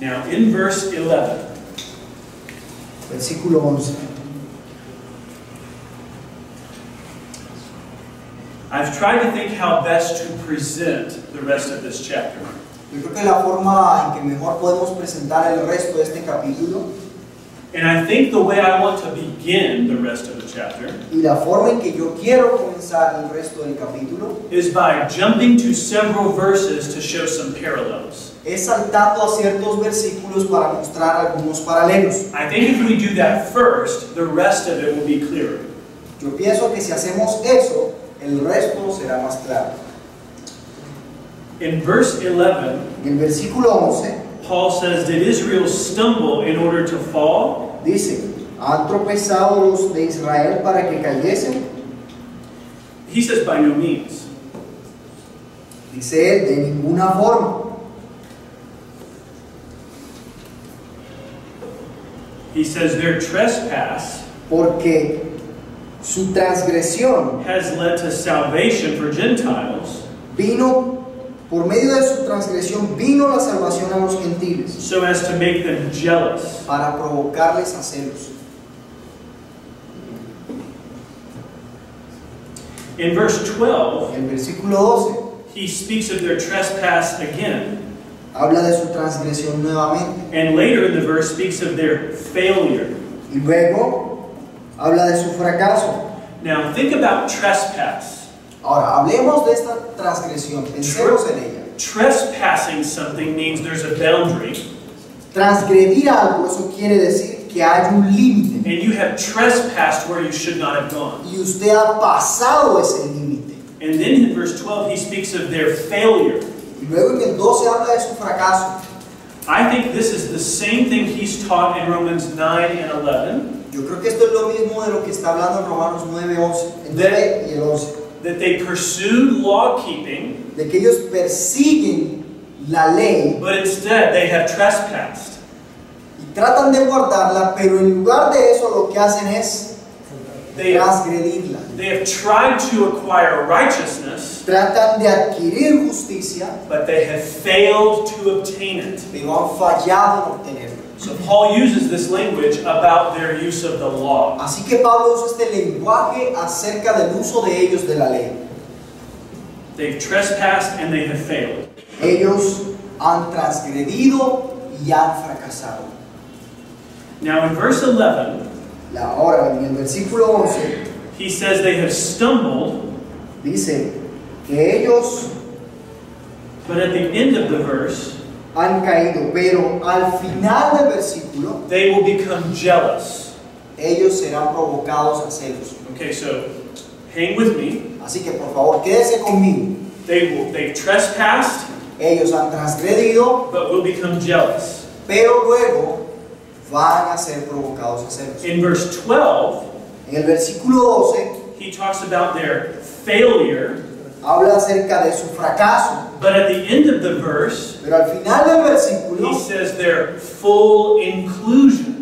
Now, in verse 11, Versículo 11. I've tried to think how best to present the rest of this chapter. Yo creo que la forma en que mejor podemos presentar el resto de este capítulo And I think the way I want to begin the rest of the chapter y la forma en que yo quiero comenzar el resto del capítulo is by jumping to several verses to show some parallels. Es saltando a ciertos versículos para mostrar algunos paralelos. I think if we do that first, the rest of it will be clearer. Yo pienso que si hacemos eso, el resto será más claro. In verse 11, En el versículo 11 Paul says, Did Israel stumble in order to fall? dice, ¿han tropezado los de Israel para que cayesen? He says, By no means. Dice él, de ninguna forma. He says, Their trespass Porque su transgresión has led to salvation for Gentiles, vino, por medio de su transgresión vino la salvación a los gentiles so as to make them jealous. para provocarles a celos. In verse 12, El versículo he speaks of their trespass again. 12 habla de su transgresión nuevamente And later in the verse speaks of their failure. y luego habla de su fracaso. Now think about trespass. Ahora, hablemos de esta transgresión, pensemos en ella. Trespassing something means there's a boundary, Transgredir algo, eso quiere decir que hay un límite and you have trespassed where you should not have gone. y usted ha pasado ese límite. And then in verse 12, he speaks of their failure. Luego en el 12 habla de su fracaso. I think this is the same thing he's taught in Romans 9 and 11 Yo creo que esto es lo mismo de lo que está hablando en Romanos 9, 11, el 9 y el 11. that they pursued law keeping, De que ellos persiguen la ley but instead they have trespassed. y tratan de guardarla, pero en lugar de eso lo que hacen es They have, transgredirla. they have tried to acquire righteousness, Tratan de adquirir justicia, but they have failed to obtain it. pero han fallado en obtenerla. So Paul uses this language about their use of the law. Así que Pablo usa este lenguaje acerca del uso de ellos de la ley. They've trespassed and they have failed. Ellos han transgredido y han fracasado. Now in verse 11, La- en el versículo 11 he says they have stumbled, dice que ellos but at the end of the verse, han caído, pero al final del versículo they will become jealous. ellos serán provocados a celos. Okay, so hang with me. Así que por favor, quédese conmigo. They will they've trespassed, Ellos han transgredido, but will become jealous. pero luego van a ser provocados a celos. In verse 12, En el versículo 12 he talks about their failure, habla acerca de su fracaso, but at the end of the verse, pero al final del versículo he says their full inclusion.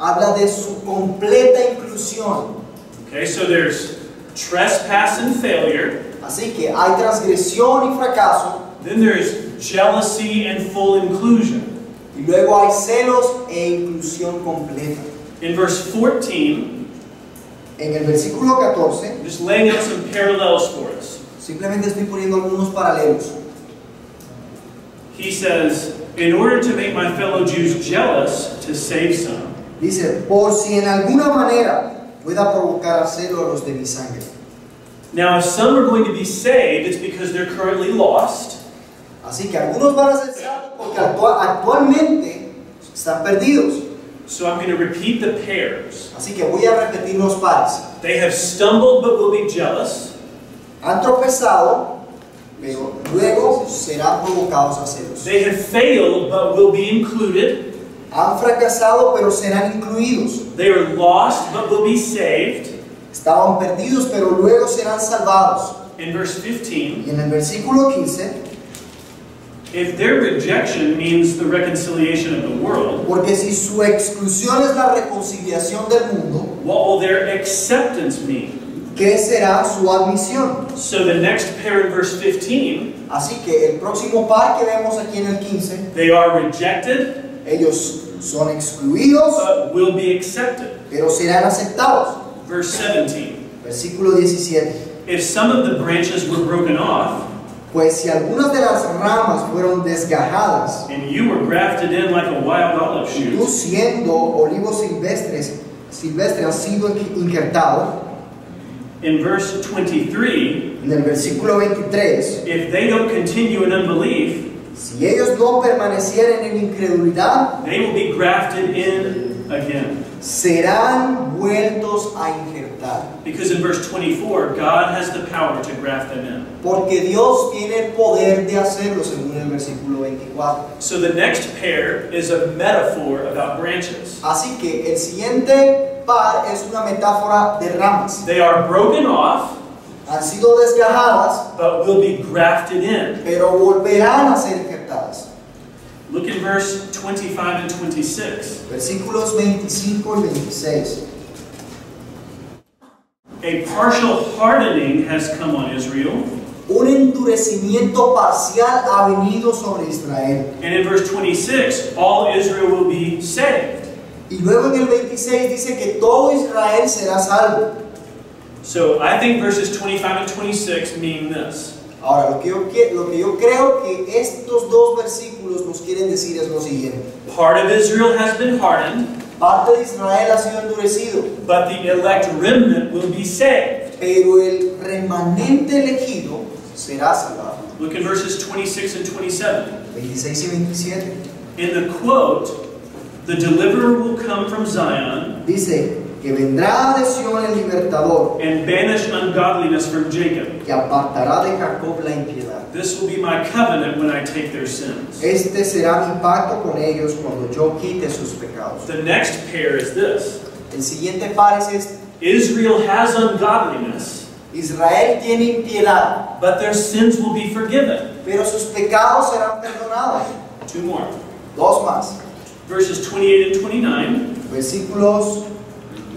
habla de su completa inclusión. Okay, so there's trespass and failure, Así que hay transgresión y fracaso, then there's jealousy and full inclusion. Y luego hay celos e inclusión completa. In verse 14, En el versículo 14, just laying out some parallels for us. simplemente estoy poniendo algunos paralelos. He says, In order to make my fellow Jews jealous, to save some. Dice, por si en alguna manera pueda provocar a celo a los de mi sangre. Now, if some are going to be saved, it's because they're currently lost. Así que algunos van a ser salvos porque actua- actualmente están perdidos. So I'm going to repeat the pairs. Así que voy a repetir los pares. They have stumbled but will be jealous. Han tropezado, pero luego serán provocados a celos. They have failed but will be included. Han fracasado, pero serán incluidos. They are lost but will be saved. Estaban perdidos, pero luego serán salvados. In verse 15, Y en el versículo 15, if their rejection means the reconciliation of the world, porque si su exclusión es la reconciliación del mundo, what will their acceptance mean? ¿qué será su admisión? So the next pair in verse 15, Así que el próximo par que vemos aquí en el 15, they are rejected ellos son excluidos, but will be accepted. pero serán aceptados. Verse 17, Versículo 17. if some of the branches were broken off, Pues si algunas de las ramas fueron desgajadas, and you were grafted in like a wild olive y tú shoot, siendo olivos silvestres, silvestre has sido injertado, in verse 23, en el versículo 23, if they don't continue in unbelief, si ellos no permanecieren en incredulidad, they will be grafted in again. serán vueltos a injertar. Because in verse 24, God has the power to graft them in. Porque Dios tiene el poder de hacerlo, según el versículo 24. So the next pair is a metaphor about branches. Así que el siguiente par es una metáfora de ramas. They are broken off, Han sido desgajadas, but will be grafted in. pero volverán a ser injertadas. Look in verse 25 and 26. Versículos 25 y 26. A partial hardening has come on Israel. Un endurecimiento parcial ha venido sobre Israel. And in verse 26, all Israel will be saved. Y luego en el 26 dice que todo Israel será salvo. So I think verses 25 and 26 mean this. Ahora, lo que, yo, lo que yo creo que estos dos versículos nos quieren decir es lo siguiente. Part of Israel has been hardened, Parte de Israel ha sido endurecido, but the elect remnant will be saved. pero el remanente elegido será salvado. Look in verses 26 and 27. 26 y 27. In the quote, the deliverer will come from Zion Dice que vendrá de Sion el libertador and banish ungodliness from Jacob. que apartará de Jacob la impiedad. This will be my covenant when I take their sins. Este será mi pacto con ellos cuando yo quite sus pecados. The next pair is this El siguiente par es este. Israel has ungodliness, Israel tiene impiedad, but their sins will be forgiven. pero sus pecados serán perdonados. Two more. Dos más. Verses 28 and 29. Versículos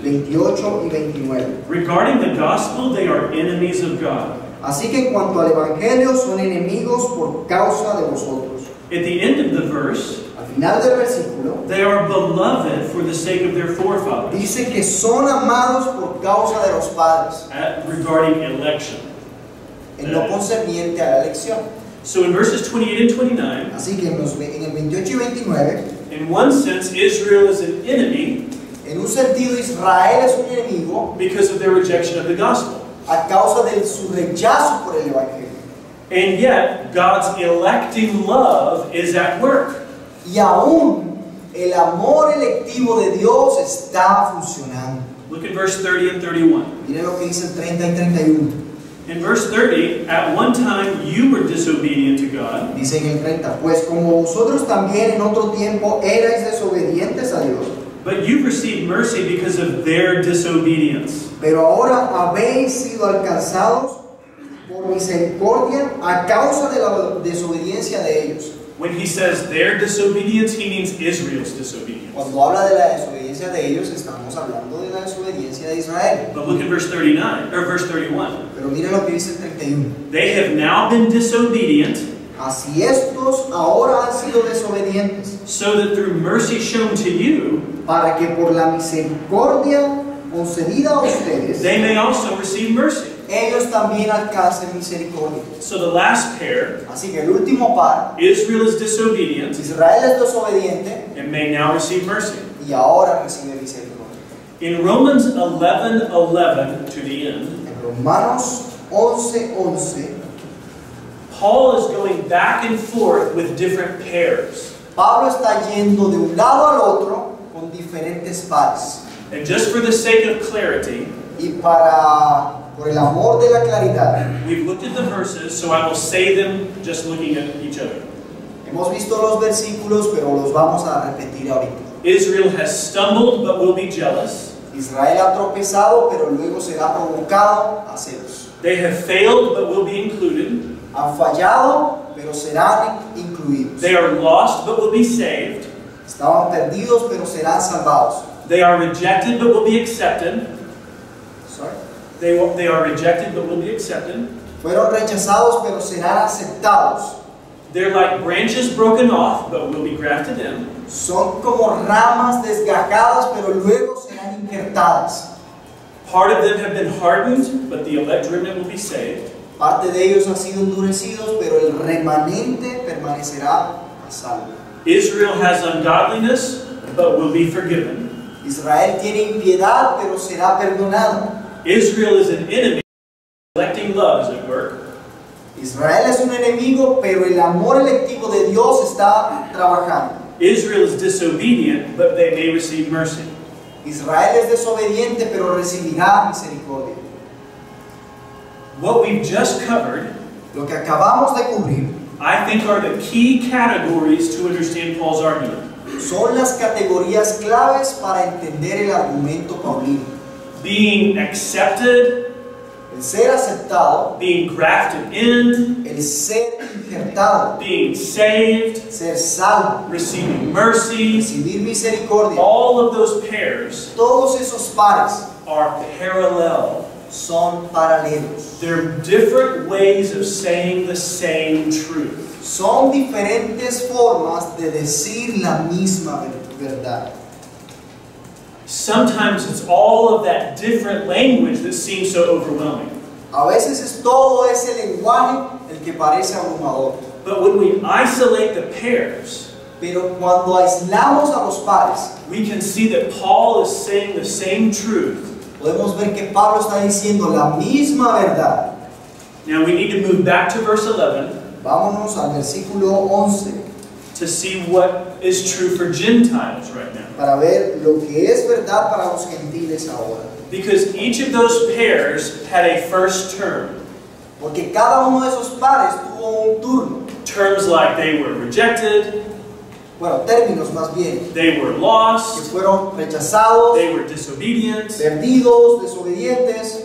28 y 29. Regarding the gospel, they are enemies of God. Así que en cuanto al Evangelio son enemigos por causa de vosotros. At the end of the verse, Al final del versículo they are beloved for the sake of their forefathers. dice que son amados por causa de los padres, At, regarding election. en lo concerniente a la elección. So in verses 28 and 29, Así que en, los en el 28 y 29, in one sense, Israel is an enemy en un sentido Israel es un enemigo because of their rejection of the gospel. A causa de su rechazo por el Evangelio. And yet, God's electing love is at work. Y aún el amor electivo de Dios está funcionando. Look at verse 30 and 31. Miren lo que dice el 30 y 31. In verse 30, at one time you were disobedient to God, Dice en el 30, pues como vosotros también en otro tiempo erais desobedientes a Dios, but you've received mercy because of their disobedience. Pero ahora habéis sido alcanzados por misericordia a causa de la desobediencia de ellos. When he says their disobedience, he means Israel's disobedience. Cuando habla de la desobediencia de ellos, estamos hablando de la desobediencia de Israel. But look at verse 39, or verse 31. Pero miren lo que dice el 31. They have now been disobedient, Así estos ahora han sido desobedientes, so that through mercy shown to you, para que por la misericordia concedida a ustedes, they may also receive mercy. ellos también alcancen misericordia. So the last pair, Así que el último par, Israel is disobedient Israel es desobediente and may now receive mercy. y ahora recibe misericordia. In Romans 11 11 to the end, En Romanos 11, 11, Paul is going back and forth with different pairs. Pablo está yendo de un lado al otro con diferentes pares. And just for the sake of clarity, Y para, por el amor de la claridad, we've looked at the verses, so I will say them just looking at each other. hemos visto los versículos, pero los vamos a repetir ahorita. Israel has stumbled but will be jealous. Israel ha tropezado, pero luego será provocado a celos. They have failed but will be included. Han fallado, pero serán incluidos. They are lost but will be saved. Estaban perdidos, pero serán salvados. They are rejected but will be accepted. Sorry. They, will, they are rejected but will be accepted. Fueron rechazados, pero serán aceptados. They're like branches broken off but will be grafted in. Son como ramas desgajadas, pero luego serán injertadas. Part of them have been hardened, but the elect remnant will be saved. Parte de ellos han sido endurecidos, pero el remanente permanecerá a salvo. Israel has ungodliness, but will be forgiven. Israel tiene impiedad, pero será perdonado. Israel is an enemy. Electing love is at work. Israel es un enemigo, pero el amor electivo de Dios está trabajando. Israel is disobedient, but they may receive mercy. Israel es desobediente, pero recibirá misericordia. What we've just covered, Lo que acabamos de cubrir I think, are the key categories to understand Paul's argument. Son las categorías claves para entender el argumento paulino. Being accepted, El ser aceptado, being grafted in, el ser injertado, being saved, ser salvo, receiving mercy, recibir misericordia. all of those pairs Todos esos pares are parallel. son paralelos. They're different ways of saying the same truth. Son diferentes formas de decir la misma verdad. Sometimes it's all of that different language that seems so overwhelming. A veces es todo ese lenguaje el que parece abrumador. But when we isolate the pairs, Pero cuando aislamos a los pares, we can see that Paul is saying the same truth. podemos ver que Pablo está diciendo la misma verdad. Now we need to move back to verse 11 Vámonos al versículo 11 to see what is true for Gentiles right now. para ver lo que es verdad para los gentiles ahora. Because each of those pairs had a first term. Porque cada uno de esos pares tuvo un turno. Terms like they were rejected, Bueno, términos más bien. they were lost. Que fueron rechazados, they were disobedient. perdidos, desobedientes.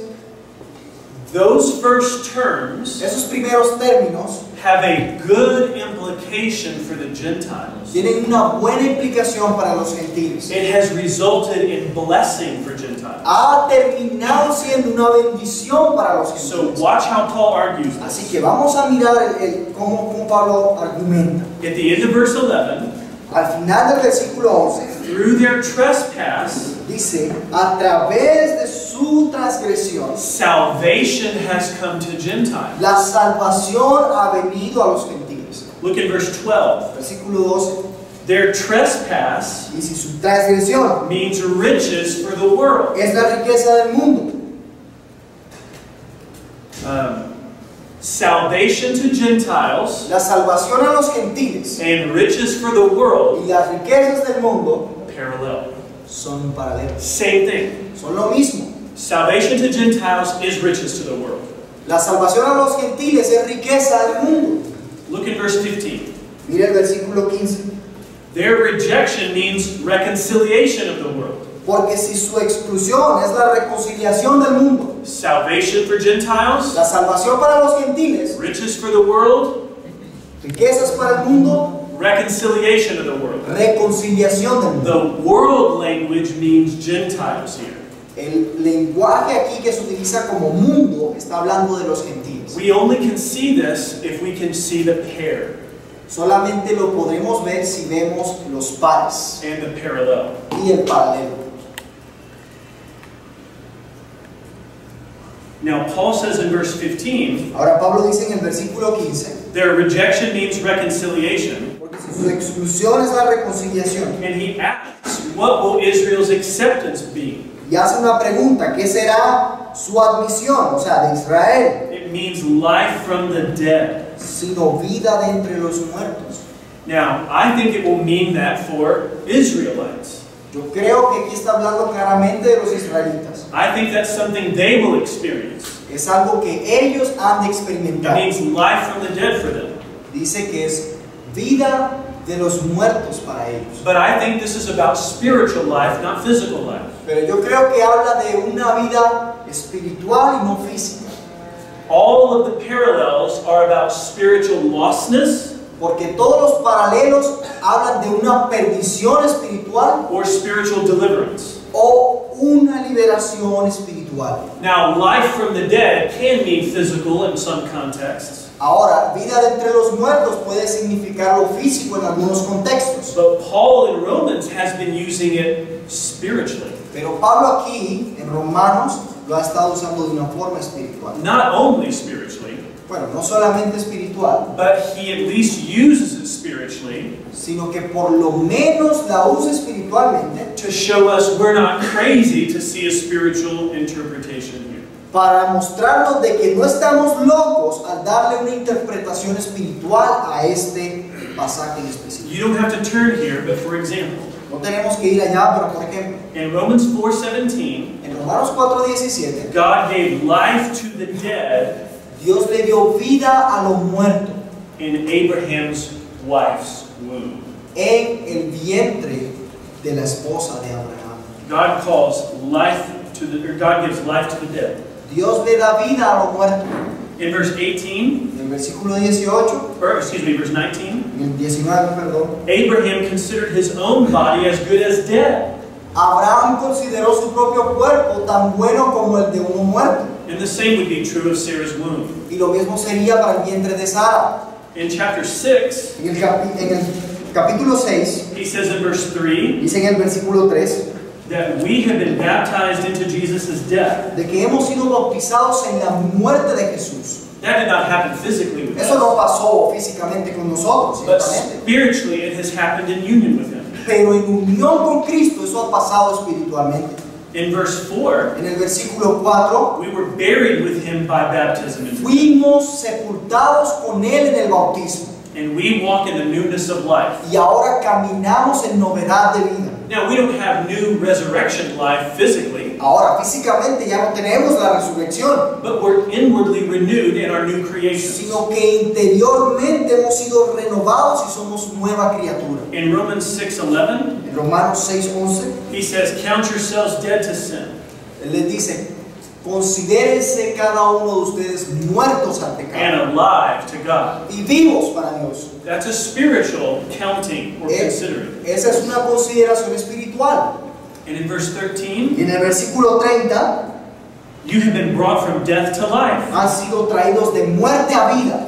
Those first terms Esos primeros términos have a good implication for the Gentiles. tienen una buena implicación para los gentiles. It has resulted in blessing for Gentiles. Ha terminado siendo una bendición para los gentiles. So watch how Paul argues Así que vamos a mirar el, el- cómo, cómo Pablo argumenta. At the end of verse 11, Al final del versículo 11 through their trespass, dice, a través de su transgresión, salvation has come to Gentiles. la salvación ha venido a los gentiles. Look at verse 12. Versículo 12 Their trespass dice, su transgresión means riches for the world. es la riqueza del mundo. Um, salvation to Gentiles La salvación a los gentiles and riches for the world, y las riquezas del mundo parallel. son paralelos. Same thing. Son lo mismo. Salvation to Gentiles is riches to the world. La salvación a los gentiles es riqueza del mundo. Look at verse 15. Mira el versículo 15. Their rejection means reconciliation of the world. Porque si su exclusión es la reconciliación del mundo, Salvation for Gentiles, la salvación para los gentiles, riches for the world, riquezas para el mundo, reconciliation of the world. reconciliación del mundo. The world language means Gentiles here. El lenguaje aquí que se utiliza como mundo está hablando de los gentiles. We only can see this if we can see the pair Solamente lo podremos ver si vemos los pares and the parallel. y el paralelo. Now, Paul says in verse 15, Ahora Pablo dice en el versículo 15, their rejection means reconciliation. porque su exclusión es la reconciliación, And he asks, what will Israel's acceptance be? Y hace una pregunta, ¿qué será su admisión? O sea, de Israel, It means life from the dead. sino vida de entre los muertos. Now, I think it will mean that for Israelites. Yo creo que aquí está hablando claramente de los israelitas. I think that's something they will experience. Es algo que ellos han de It experimentar. means life from the dead for them. Dice que es vida de los muertos para ellos. But I think this is about spiritual life, not physical life. Pero yo creo que habla de una vida espiritual y no física. All of the parallels are about spiritual lostness Porque todos los paralelos hablan de una perdición espiritual or spiritual deliverance. o una liberación espiritual. Now, life from the dead can mean physical in some contexts, Ahora, vida de entre los muertos puede significar lo físico en algunos contextos. but Paul in Romans has been using it spiritually. Pero Pablo aquí, en Romanos, lo ha estado usando de una forma espiritual. Not only spiritually, Bueno, no solamente espiritual, but he at least uses it spiritually sino que por lo menos la usa espiritualmente to show us we're not crazy to see a spiritual interpretation. Para mostrarnos de que no estamos locos al darle una interpretación espiritual a este pasaje en específico. You don't have to turn here, but for example, No tenemos que ir allá, pero por ejemplo, in Romans 4:17, en Romanos 4:17, God gave life to the dead Dios le dio vida a los muertos in Abraham's wife's womb. en el vientre de la esposa de Abraham. God calls life to the or God gives life to the dead. Dios le da vida a los muertos. In verse 18, En versículo 18, or excuse me, verse 19, en el 19, perdón, Abraham considered his own body as good as dead. Abraham consideró su propio cuerpo tan bueno como el de uno muerto. And the same would be true of Sarah's womb. Y lo mismo sería para el vientre de Sara. In chapter 6, En el, capi- en el capítulo 6, he says in verse 3 dice en el versículo 3, that we have been baptized into Jesus' death. de que hemos sido bautizados en la muerte de Jesús. That did not happen physically with Eso no us, pasó físicamente con nosotros, but spiritually it has happened in union with him. Pero en unión con Cristo eso ha pasado espiritualmente. In verse 4, En el versículo 4, we were buried with him by baptism, fuimos sepultados con Él en el bautismo. and we walk in the newness of life. Y ahora caminamos en novedad de vida. Now, we don't have new resurrection life physically, Ahora físicamente ya no tenemos la resurrección, but we're inwardly renewed in our new creation. sino que interiormente hemos sido renovados y somos nueva criatura. In Romans 6:11, En Romanos 6:11, he says, "Count yourselves dead to sin, Él les dice, considérense cada uno de ustedes muertos pecado and alive to God." y vivos para Dios. That's a spiritual counting or Eh, considering. Esa es una consideración espiritual. And in verse 13, Y en el versículo 30, you have been brought from death to life. han sido traídos de muerte a vida.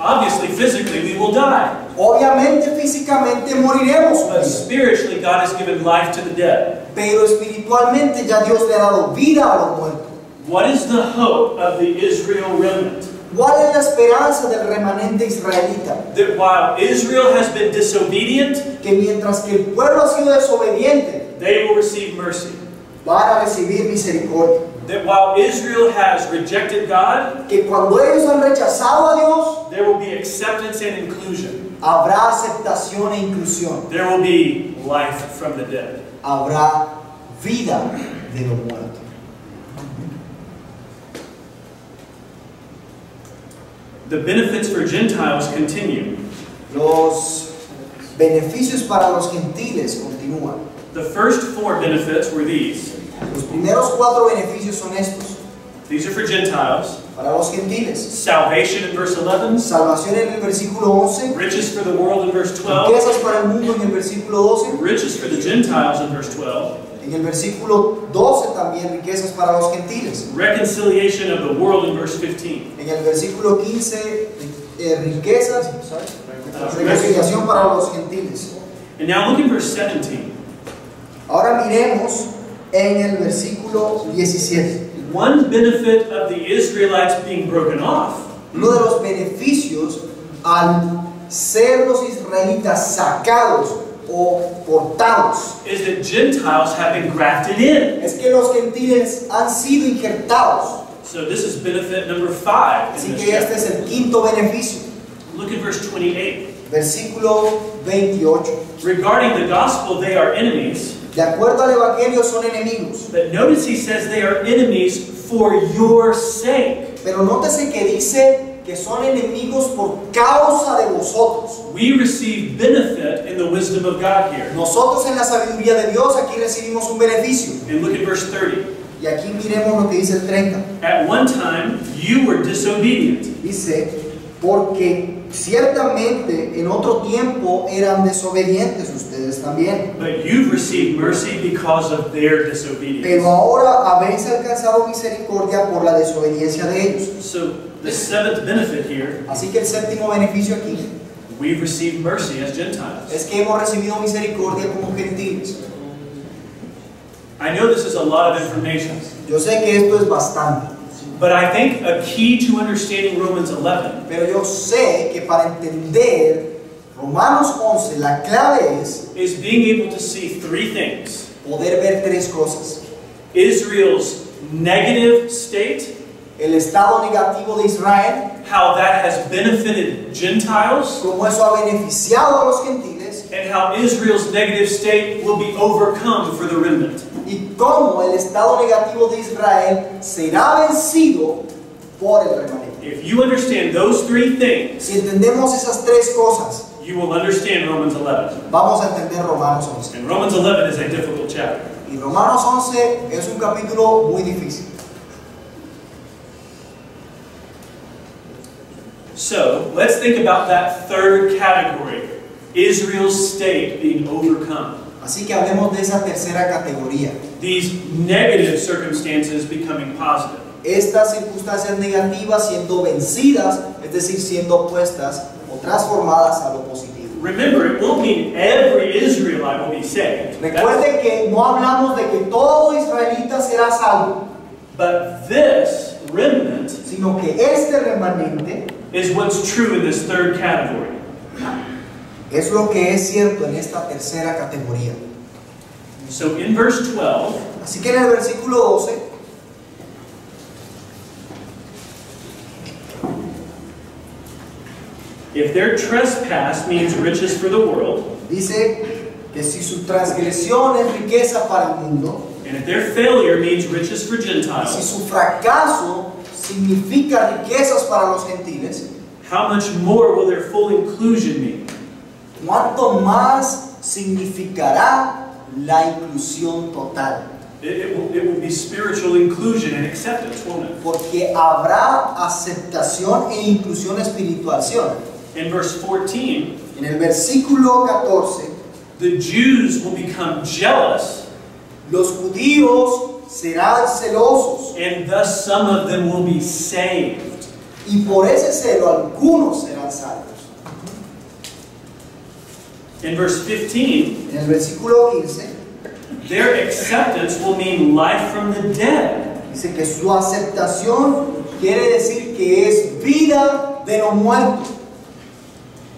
Obviously, physically, we will die, Obviamente físicamente moriremos, but spiritually, God has given life to the dead. pero espiritualmente ya Dios le ha dado vida a los muertos. What is the hope of the Israel remnant? ¿Cuál es la esperanza del remanente israelita? That while Israel has been disobedient, Que mientras que el pueblo ha sido desobediente, they will receive mercy. van a recibir misericordia. That while Israel has rejected God, Que cuando ellos han rechazado a Dios, there will be acceptance and inclusion. habrá aceptación e inclusión. There will be life from the dead. Habrá vida de los muertos. The benefits for Gentiles continue. Los beneficios para los gentiles continúan. The first four benefits were these. Los primeros cuatro beneficios son estos. These are for Gentiles. Para los gentiles. Salvation in verse 11, Salvación en el versículo 11. riches for the world in verse 12, Riquezas para el mundo en el versículo 12. riches for the Gentiles in verse 12, En el versículo 12 también riquezas para los gentiles. reconciliation of the world in verse 15. En el versículo 15, eh, riquezas, reconciliación para los gentiles. And now look in verse 17. Ahora miremos en el versículo 17. One benefit of the Israelites being broken off Uno de los beneficios al ser los israelitas sacados o cortados. is that Gentiles have been grafted in. Es que los gentiles han sido injertados. So this is benefit number five Así que este es el quinto beneficio. Look at verse 28. Versículo 28. Regarding the gospel, they are enemies. De acuerdo al Evangelio son enemigos. But notice he says they are enemies for your sake. Pero nótese que dice que son enemigos por causa de vosotros. We receive benefit in the wisdom of God here. Nosotros en la sabiduría de Dios aquí recibimos un beneficio. And look at verse 30. Y aquí miremos lo que dice el 30. At one time, you were disobedient, Dice, porque ciertamente en otro tiempo eran desobedientes ustedes también. but you've received mercy because of their disobedience. Pero ahora habéis alcanzado misericordia por la desobediencia de ellos. So the seventh benefit here, Así que el séptimo beneficio aquí we've received mercy as Gentiles. es que hemos recibido misericordia como gentiles. I know this is a lot of information, Yo sé que esto es bastante, but I think a key to understanding Romans 11 pero yo sé que para entender Romanos 11 la clave es is being able to see three things poder ver tres cosas. Israel's negative state, El estado negativo de Israel, how that has benefited Gentiles, cómo eso ha beneficiado a los gentiles and how Israel's negative state will be overcome for the remnant. y cómo el estado negativo de Israel será vencido por el remanente. If you understand those three things, Si entendemos esas tres cosas, you will understand Romans 11. vamos a entender Romanos 11. And Romans 11 is a difficult chapter. Y Romanos 11 es un capítulo muy difícil. So let's think about that third category Israel's state being overcome. Así que hablemos de esa tercera categoría. These negative circumstances becoming positive. Estas circunstancias negativas siendo vencidas, es decir, siendo puestas o transformadas a lo positivo. Remember, it won't mean every Israelite will be saved. Recuerde que no hablamos de que todo israelita será salvo, but this remnant sino que este remanente is what's true in this third category. Es lo que es cierto en esta tercera categoría. So in verse 12, Así que en el versículo 12 if their trespass means riches for the world, dice que si su transgresión es riqueza para el mundo, and if their failure means riches for si Gentiles, su fracaso significa riquezas para los gentiles, how much more will their full inclusion mean? ¿Cuánto más significará la inclusión total? It, will, it will be spiritual inclusion and acceptance, won't it? Porque habrá aceptación e inclusión espiritual. ¿sí? In verse 14, En el versículo 14, the Jews will become jealous, los judíos serán celosos and thus some of them will be saved. y por ese celo algunos serán salvos. In verse 15, En el versículo 15 their acceptance will mean life from the dead. dice que su aceptación quiere decir que es vida de los muertos.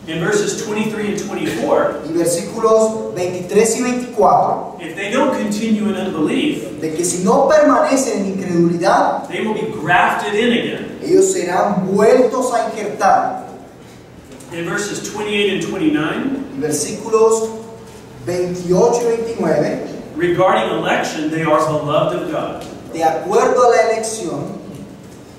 In verses 23 and 24, Y versículos 23 y 24 if they don't continue in unbelief, de que si no permanecen en incredulidad, they will be grafted in again. ellos serán vueltos a injertar. In verses 28 and 29, versículos 28 y 29, regarding election, they are beloved of God. de acuerdo a la elección,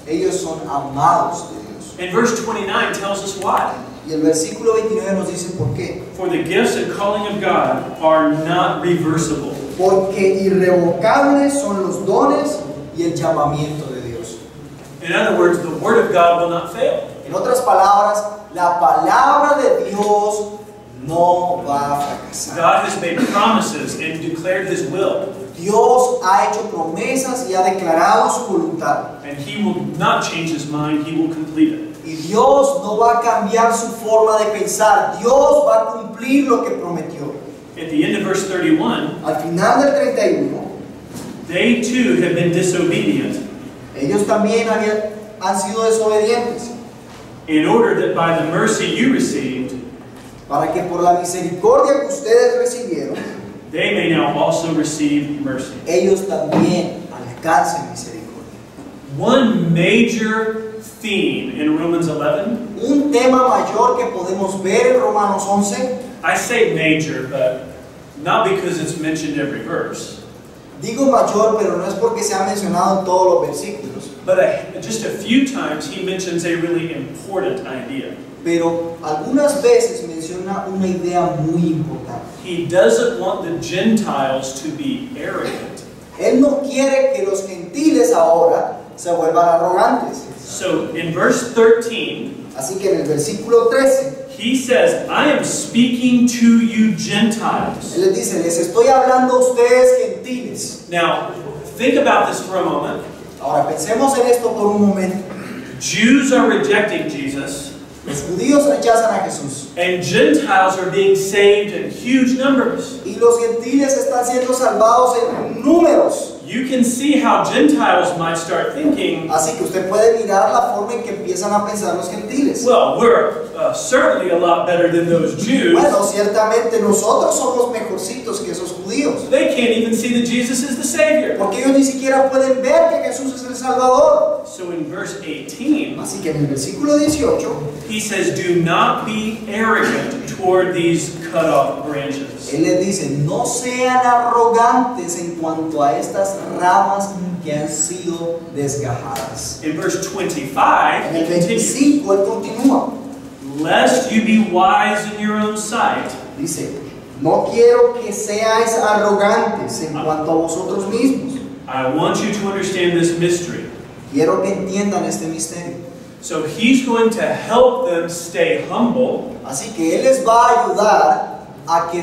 ellos son amados de Dios. And verse 29 tells us why. Y el versículo 29 nos dice por qué. For the gifts and calling of God are not reversible. Porque irrevocables son los dones y el llamamiento de Dios. In other words, the word of God will not fail. En otras palabras, la palabra de Dios no va a fracasar. God has made promises and declared his will, Dios ha hecho promesas y ha declarado su voluntad. and he will not change his mind, he will complete it. Y Dios no va a cambiar su forma de pensar. Dios va a cumplir lo que prometió. At the end of verse 31, Al final del 31, they too have been disobedient, ellos también habían, han sido desobedientes. In order that by the mercy you received, para que por la misericordia que ustedes recibieron, they may now also receive mercy. ellos también alcancen misericordia. One major theme in Romans 11, Un tema mayor que podemos ver en Romanos 11, I say major, but not because it's mentioned every verse, digo mayor, pero no es porque se ha mencionado en todos los versículos, but a, just a few times he mentions a really important idea. pero algunas veces menciona una idea muy importante. He doesn't want the Gentiles to be arrogant. Él no quiere que los gentiles ahora se vuelvan arrogantes. So in verse 13, Así que en el versículo 13, he says, I am speaking to you Gentiles. Él les dice, les estoy hablando a ustedes gentiles. Now, think about this for a moment. Ahora pensemos en esto por un momento. Jews are rejecting Jesus, Los judíos rechazan a Jesús and Gentiles are being saved in huge numbers. y los gentiles están siendo salvados en números. You can see how Gentiles might start thinking, Así que usted puede mirar la forma en que empiezan a pensar los gentiles. well, we're uh, certainly a lot better than those Jews. Bueno, ciertamente nosotros somos mejorcitos que esos judíos. They can't even see that Jesus is the Savior. Porque ellos ni siquiera pueden ver que Jesús es el Salvador. So in verse 18, Así que en el versículo 18 he says, Do not be arrogant toward these cut off branches. Él les dice, no sean arrogantes en cuanto a estas ramas que han sido desgajadas. In verse 25, En el 25 él continúa, Lest you be wise in your own sight, dice, no quiero que seáis arrogantes en cuanto a vosotros mismos. I want you to understand this mystery. Quiero que entiendan este misterio. So he's going to help them stay humble Así que Él les va a ayudar a que,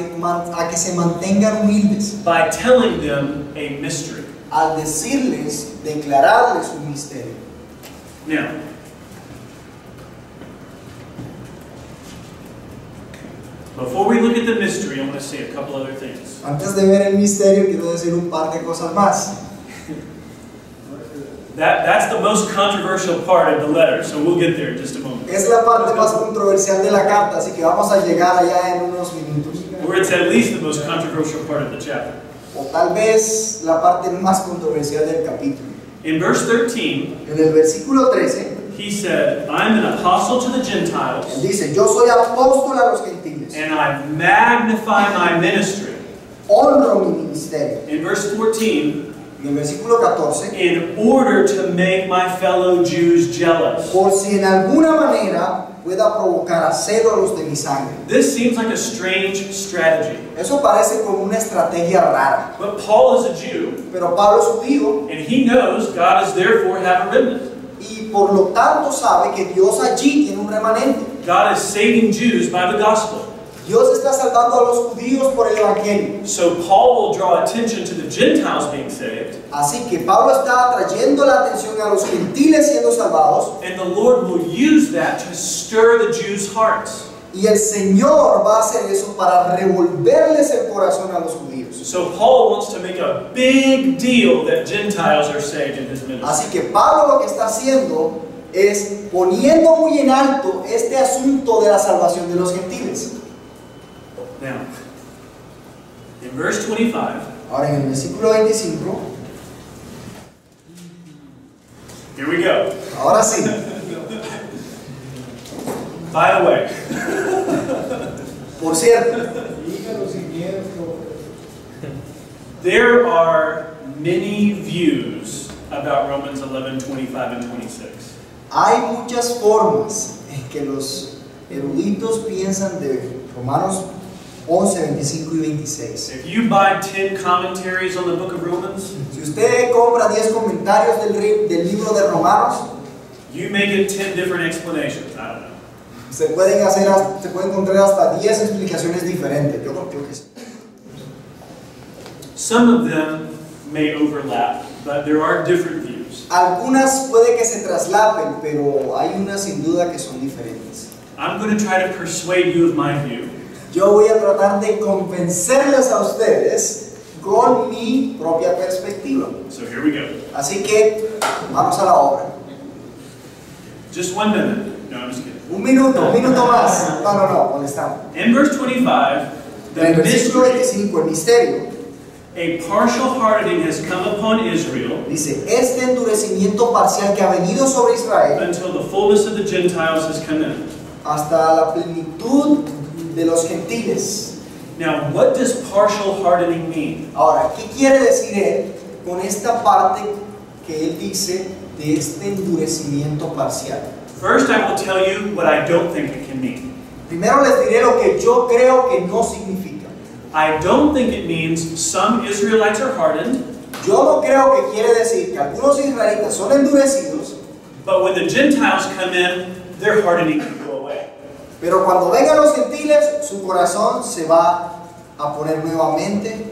a que se mantengan humildes, by telling them a mystery. al decirles, declararles un misterio. Now, before we look at the mystery, I want to say a couple other things. Antes de ver el misterio, quiero decir un par de cosas más. That, that's the most controversial part of the letter, so we'll get there in just a moment. Es la parte más controversial de la carta, así que vamos a llegar allá en unos minutos. Or it's at least the most controversial part of the chapter. O tal vez la parte más controversial del capítulo. In verse 13, En el versículo 13, he said, I'm an apostle to the él dice, yo soy apóstol a los gentiles, and I magnify my ministry. honro mi ministerio. In verse 14, En el versículo 14, in order to make my fellow Jews jealous. por si en alguna manera pueda provocar a celo a los de mi sangre. This seems like a strange strategy. Eso parece como una estrategia rara, But Paul is a Jew, pero Pablo es judío and he knows God is therefore have a remnant. y por lo tanto sabe que Dios allí tiene un remanente. God is saving Jews by the gospel. Dios está salvando a los judíos por el evangelio. So Paul will draw attention to the Gentiles being saved, Así que Pablo está trayendo la atención a los gentiles siendo salvados and the Lord will use that to stir the Jews' hearts. y el Señor va a hacer eso para revolverles el corazón a los judíos. So Paul wants to make a big deal that Gentiles are saved in his ministry. Así que Pablo lo que está haciendo es poniendo muy en alto este asunto de la salvación de los gentiles. Now, in verse 25, Ahora en el versículo 25, here we go. ahora sí, By the way, por cierto, there are many views about Romans 11, 25, and 26. hay muchas formas en que los eruditos piensan de Romanos 11, 25 y 26. If you buy 10 commentaries on the book of Romans, Si usted compra 10 comentarios del, del libro de Romanos, you may get 10 different explanations. I don't know. se pueden, hacer, se pueden encontrar hasta 10 explicaciones diferentes. Yo creo que sí. Some of them may overlap, but there are different views. Algunas puede que se traslapen, pero hay unas sin duda que son diferentes. I'm going to try to persuade you of my view, Yo voy a tratar de convencerles a ustedes con mi propia perspectiva. so here we go. Así que vamos a la obra. Just one minute. No, I'm just kidding. Un minuto, un minuto más. No, no, no, molestamos. In verse 25, En el the versículo mystery, 25, el misterio, a partial hardening has come upon Israel dice, este endurecimiento parcial que ha venido sobre Israel until the fullness of the Gentiles has come in. hasta la plenitud de los gentiles. Now, what does partial hardening mean? Ahora, ¿qué quiere decir él con esta parte que él dice de este endurecimiento parcial? First, I will tell you what I don't think it can mean. Primero les diré lo que yo creo que no significa. I don't think it means some Israelites are hardened, Yo no creo que quiere decir que algunos israelitas son endurecidos, but when the Gentiles come in, their hardening can go away. Pero cuando vengan los gentiles, su corazón se va a poner nuevamente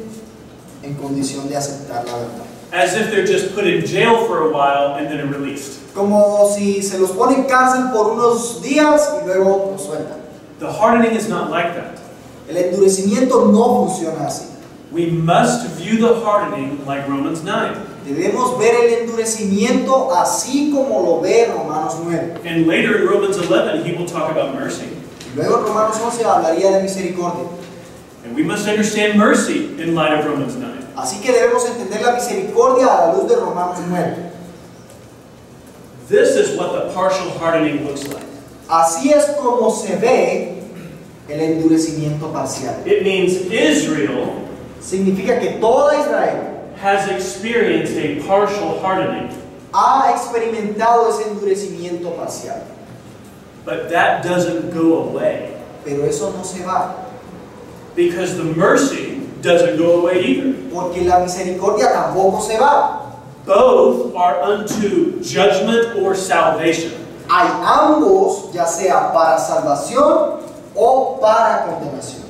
en condición de aceptar la verdad. As if they're just put in jail for a while and then released. Como si se los pone en cárcel por unos días y luego los sueltan. The hardening is not like that. El endurecimiento no funciona así. We must view the hardening like Romans 9. Debemos ver el endurecimiento así como lo ve Romanos 9. And later in Romans 11, he will talk about mercy. Luego Romanos 11 hablaría de misericordia. And we must understand mercy in light of Romans 9. Así que debemos entender la misericordia a la luz de Romanos 9. This is what the partial hardening looks like. Así es como se ve el endurecimiento parcial. It means Israel Significa que toda Israel has experienced a partial hardening, ha experimentado ese endurecimiento parcial. But that doesn't go away Pero eso no se va. because the mercy doesn't go away either. Porque la misericordia tampoco se va. Both are unto judgment or salvation. Hay ambos, ya sea para salvación o para condenación.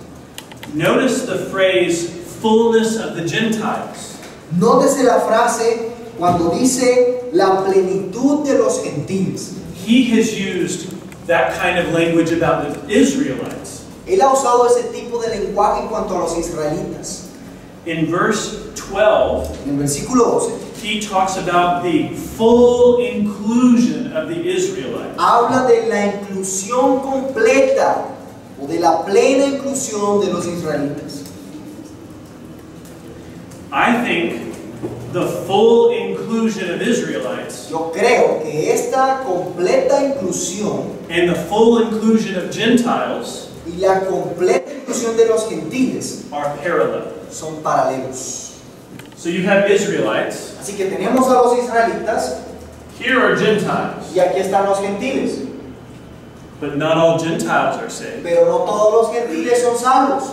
Notice the phrase fullness of the Gentiles. Nótese la frase cuando dice la plenitud de los gentiles. He has used that kind of language about the Israelites. Él ha usado ese tipo de lenguaje en cuanto a los israelitas. In verse 12, En versículo 12 he talks about the full inclusion of the Israelites. habla de la inclusión completa o de la plena inclusión de los israelitas. I think the full inclusion of Israelites Yo creo que esta completa inclusión and the full inclusion of Gentiles y la completa inclusión de los gentiles are parallel. son paralelos. So you have Israelites, Así que tenemos a los israelitas here are Gentiles, y aquí están los gentiles. but not all Gentiles are saved. Pero no todos los gentiles son salvos.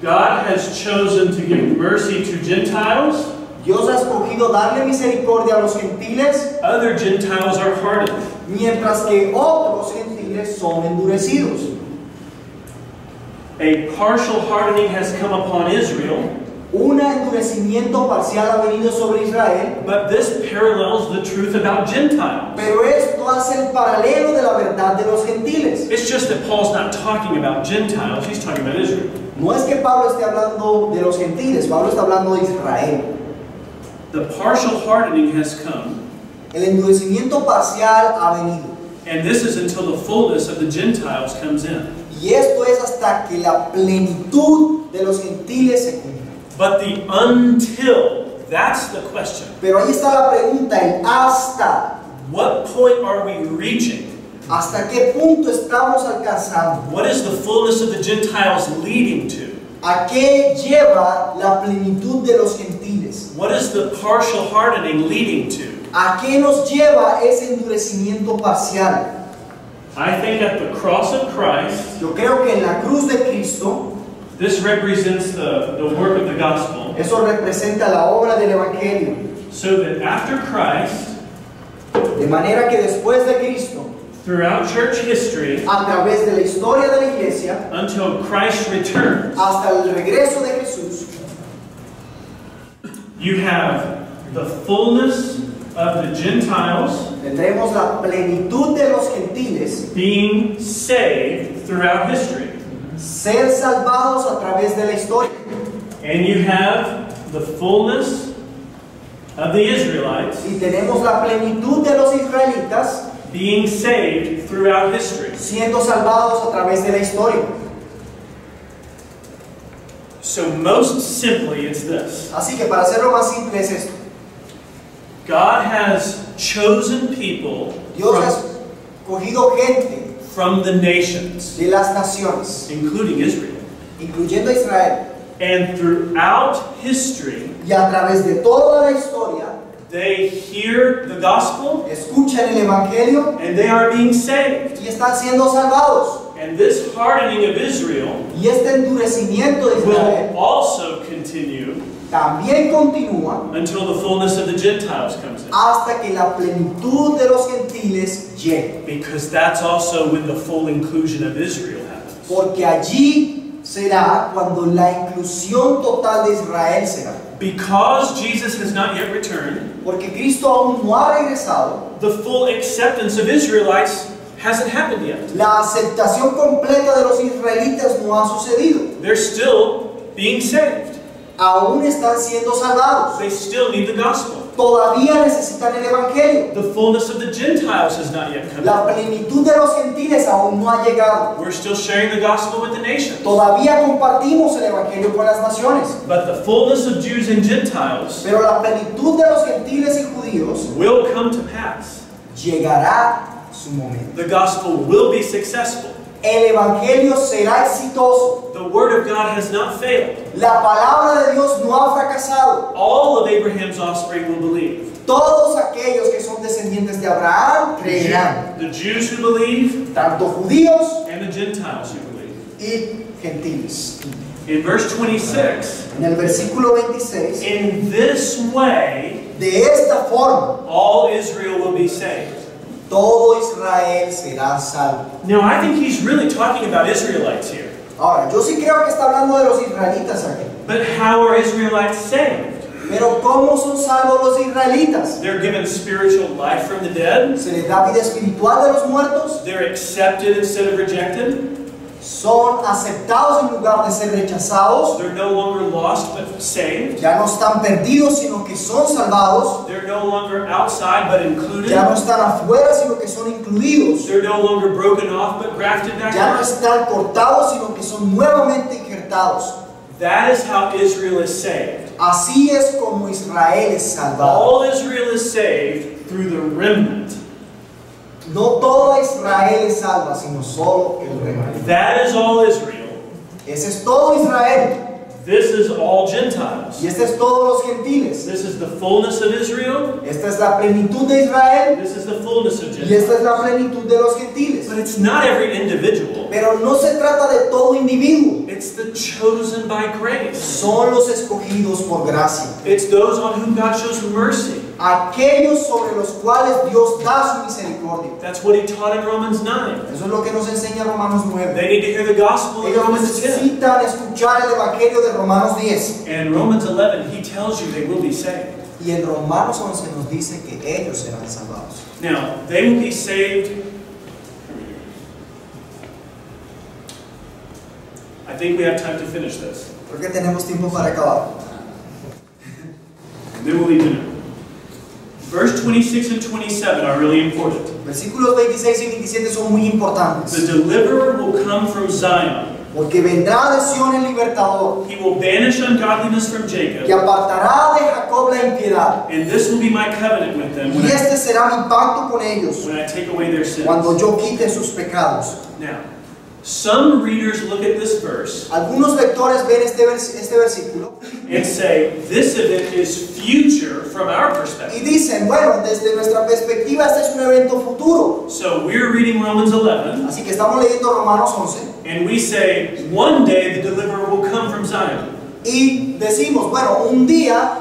God has chosen to give mercy to Gentiles, Dios ha escogido darle misericordia a los gentiles, other Gentiles are hardened. mientras que otros gentiles son endurecidos. A partial hardening has come upon Israel, Un endurecimiento parcial ha venido sobre Israel, but this parallels the truth about Gentiles. pero esto hace el paralelo de la verdad de los gentiles. It's just that Paul's not talking about Gentiles, he's talking about Israel. No es que Pablo esté hablando de los gentiles, Pablo está hablando de Israel. The partial hardening has come, El endurecimiento parcial ha venido. and this is until the fullness of the Gentiles comes in. Y esto es hasta que la plenitud de los gentiles se cumpla. But the until, that's the question. Pero ahí está la pregunta, el hasta. What point are we reaching? ¿Hasta qué punto estamos alcanzando? What is the fullness of the Gentiles leading to? ¿A qué lleva la plenitud de los gentiles? What is the partial hardening leading to? ¿A qué nos lleva ese endurecimiento parcial? I think at the cross of Christ, Yo creo que en la cruz de Cristo, this represents the, the work of the gospel, eso representa la obra del Evangelio. so that after Christ, De manera que después de Cristo, throughout church history, a través de la historia de la iglesia, until Christ returns, hasta el regreso de Jesús, you have the fullness of the Gentiles tendremos la plenitud de los gentiles being saved throughout history. ser salvados a través de la historia. And you have the fullness of the Israelites Y tenemos la plenitud de los israelitas being saved throughout history. siendo salvados a través de la historia. So, most simply, it's this Así que para hacerlo más simple es esto. God has chosen people Dios from, escogido gente from the nations, de las naciones, including Israel. incluyendo Israel, And throughout history, y a través de toda la historia, they hear the gospel escuchan el Evangelio and they are being saved. y están siendo salvados. And this hardening of Israel Y este endurecimiento de will also continue también continúa until the fullness of the Gentiles comes in. hasta que la plenitud de los gentiles llegue. Because that's also when the full inclusion of Israel happens. Porque allí será cuando la inclusión total de Israel será. Because Jesus has not yet returned, Porque Cristo aún no ha regresado, the full acceptance of Israelites hasn't happened yet. la aceptación completa de los israelitas no ha sucedido. They're still being saved. Aún están siendo salvados. They still need the gospel. Todavía necesitan el Evangelio. The fullness of the Gentiles has not yet come. La plenitud de los gentiles aún no ha llegado. We're still sharing the gospel with the nations. Todavía compartimos el Evangelio con las naciones. But the fullness of Jews and Gentiles Pero la plenitud de los gentiles y judíos will come to pass. llegará su momento. The gospel will be successful. El Evangelio será exitoso. The word of God has not failed. La palabra de Dios no ha fracasado. All of Abraham's offspring will believe. Todos aquellos que son descendientes de Abraham creerán. The Jews who believe Tanto judíos and the Gentiles who believe. y gentiles. In verse 26, En el versículo 26, in this way, de esta forma, all Israel will be saved. Todo Israel será salvo. Now, I think he's really talking about Israelites here. Ahora, yo sí creo que está hablando de los israelitas aquí. But how are Israelites saved? Pero ¿cómo son salvos los israelitas? They're given spiritual life from the dead. ¿Se les da vida espiritual de los muertos? They're accepted instead of rejected. ¿Son aceptados en lugar de ser rechazados? They're no longer lost but saved. Ya no están perdidos, sino que son salvados. They're no longer outside but included. Ya no están afuera, sino que son incluidos. They're no longer broken off but grafted back Ya no están cortados, sino que son nuevamente injertados. That is how Israel is saved. Así es como Israel es salvado. All Israel is saved through the remnant. No toda Israel es salva, sino solo el remanente. That is all Israel. Ese es todo Israel. This is all Gentiles. Y este es todos los gentiles. This is the fullness of Israel. Esta es la plenitud de Israel. This is the fullness of Y esta Gentiles. es la plenitud de los gentiles. But it's not every individual. Pero no se trata de todo individuo. It's the chosen by grace. Son los escogidos por gracia. It's those on whom God shows mercy. Aquellos sobre los cuales Dios da su misericordia. That's what he taught in Romans 9. Eso es lo que nos enseña Romanos 9. They need to hear the gospel in Ellos Romans 10. necesitan escuchar el Evangelio de Romanos 10. And in Romans 11, he tells you they will be saved. Y en Romanos 11 nos dice que ellos serán salvados. Now, they will be saved. I think we have time to finish this. Creo que tenemos tiempo para acabar. And then we'll leave dinner. Verse 26 and 27 are really important. Versículos 26 y 27 son muy importantes. The deliverer will come from Zion. Porque vendrá de Sion el libertador, He will banish ungodliness from Jacob. que apartará de Jacob la impiedad. And this will be my covenant with them when Y I, este será mi pacto con ellos when I take away their sins. cuando yo quite sus pecados. Now, some readers look at this verse Algunos lectores ven este, vers- este versículo and say, this event is future from our y perspective. dicen, bueno, desde nuestra perspectiva este es un evento futuro. So we're reading Romans 11, Así que estamos leyendo Romanos 11 and we say, one day the deliverer will come from Zion. y decimos, bueno, un día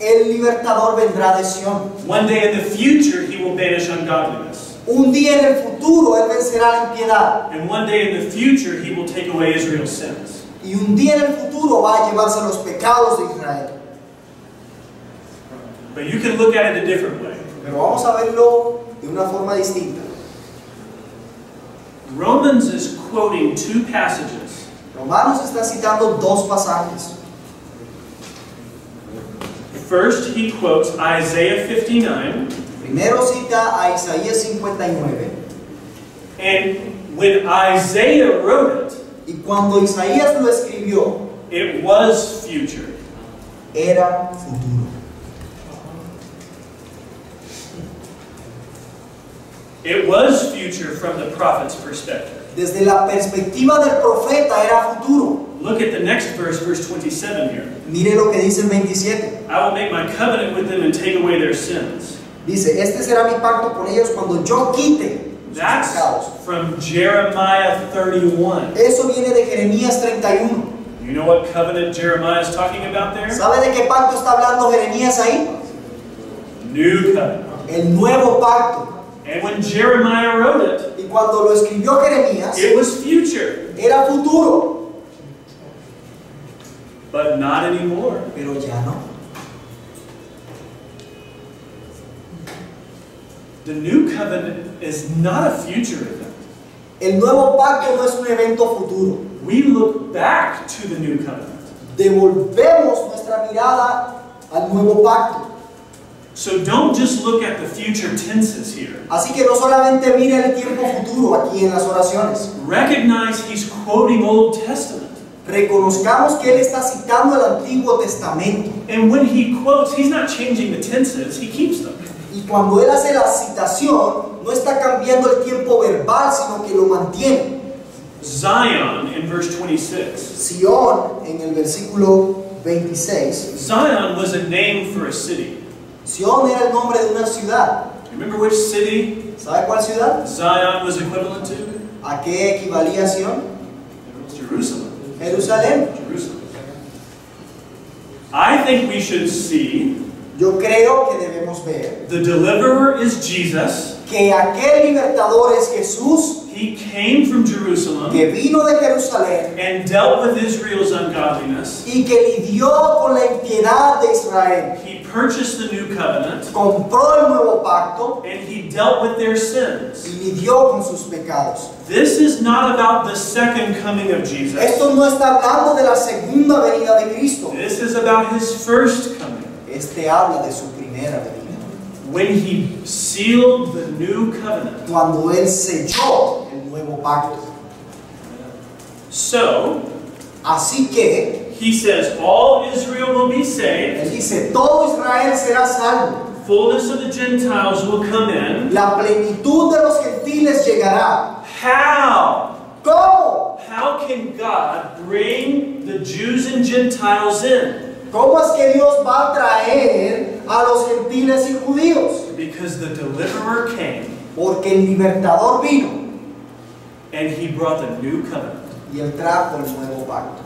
el libertador vendrá de Sion. One day in the future he will banish ungodliness. Un día en el futuro él vencerá la impiedad. And one day in the future he will take away Israel's sins. Y un día en el futuro va a llevarse los pecados de Israel. But you can look at it a different way. Pero vamos a verlo de una forma distinta. Romans is quoting two passages. Romanos está citando dos pasajes. First, he quotes Isaiah 59, Primero cita a Isaías 59 And when Isaiah wrote it, y cuando Isaías lo escribió it was future. era futuro. It was future from the prophet's perspective. Desde la perspectiva del profeta era futuro. Look at the next verse, verse 27 here. Mire lo que dice el 27. I will make my covenant with them and take away their sins. Dice, este será mi pacto con ellos cuando yo quite sus That's pecados. from Jeremiah 31. Eso viene de Jeremías 31. You know what covenant Jeremiah is talking about there? ¿Sabe de qué pacto está hablando Jeremías ahí? New covenant. El nuevo pacto. And when Jeremiah wrote it, Y cuando lo escribió Jeremías, it was future, era futuro, but not anymore. pero ya no. The new covenant is not a future event. El nuevo pacto no es un evento futuro. We look back to the new covenant. Devolvemos nuestra mirada al nuevo pacto. So don't just look at the future tenses here. Así que no solamente mire el tiempo futuro aquí en las oraciones. Recognize he's quoting Old Testament. Reconozcamos que Él está citando el Antiguo Testamento. And when he quotes, he's not changing the tenses, he keeps them. Y cuando Él hace la citación, no está cambiando el tiempo verbal, sino que lo mantiene. Zion in verse 26. Sión, en el versículo 26. Zion was a name for a city. Sión era el nombre de una ciudad. Remember which city ¿Sabe cuál ciudad? Zion was equivalent to? ¿A qué equivalía was Jerusalem. Jerusalén. Jerusalem. I think we should see Yo creo que debemos ver the deliverer is Jesus. que aquel libertador es Jesús He came from Jerusalem que vino de Jerusalén and dealt with Israel's ungodliness. y que lidió con la impiedad de Israel. He purchased the new covenant Compró el nuevo pacto and he dealt with their y sins. lidió con sus pecados. This is not about the second coming of Jesus. Esto no está hablando de la segunda venida de Cristo. This is about his first coming. Este habla de su primera venida. When he sealed the new covenant. Cuando Él selló el nuevo pacto. So, Así que he says, all Israel will be saved, Él dice, todo Israel será salvo. fullness of the Gentiles will come in. La plenitud de los gentiles llegará. How? ¿Cómo? How can God bring the Jews and Gentiles in? ¿Cómo es que Dios va a traer a los gentiles y judíos? Because the deliverer came Porque el libertador vino and he brought the new covenant y Él trajo el nuevo pacto.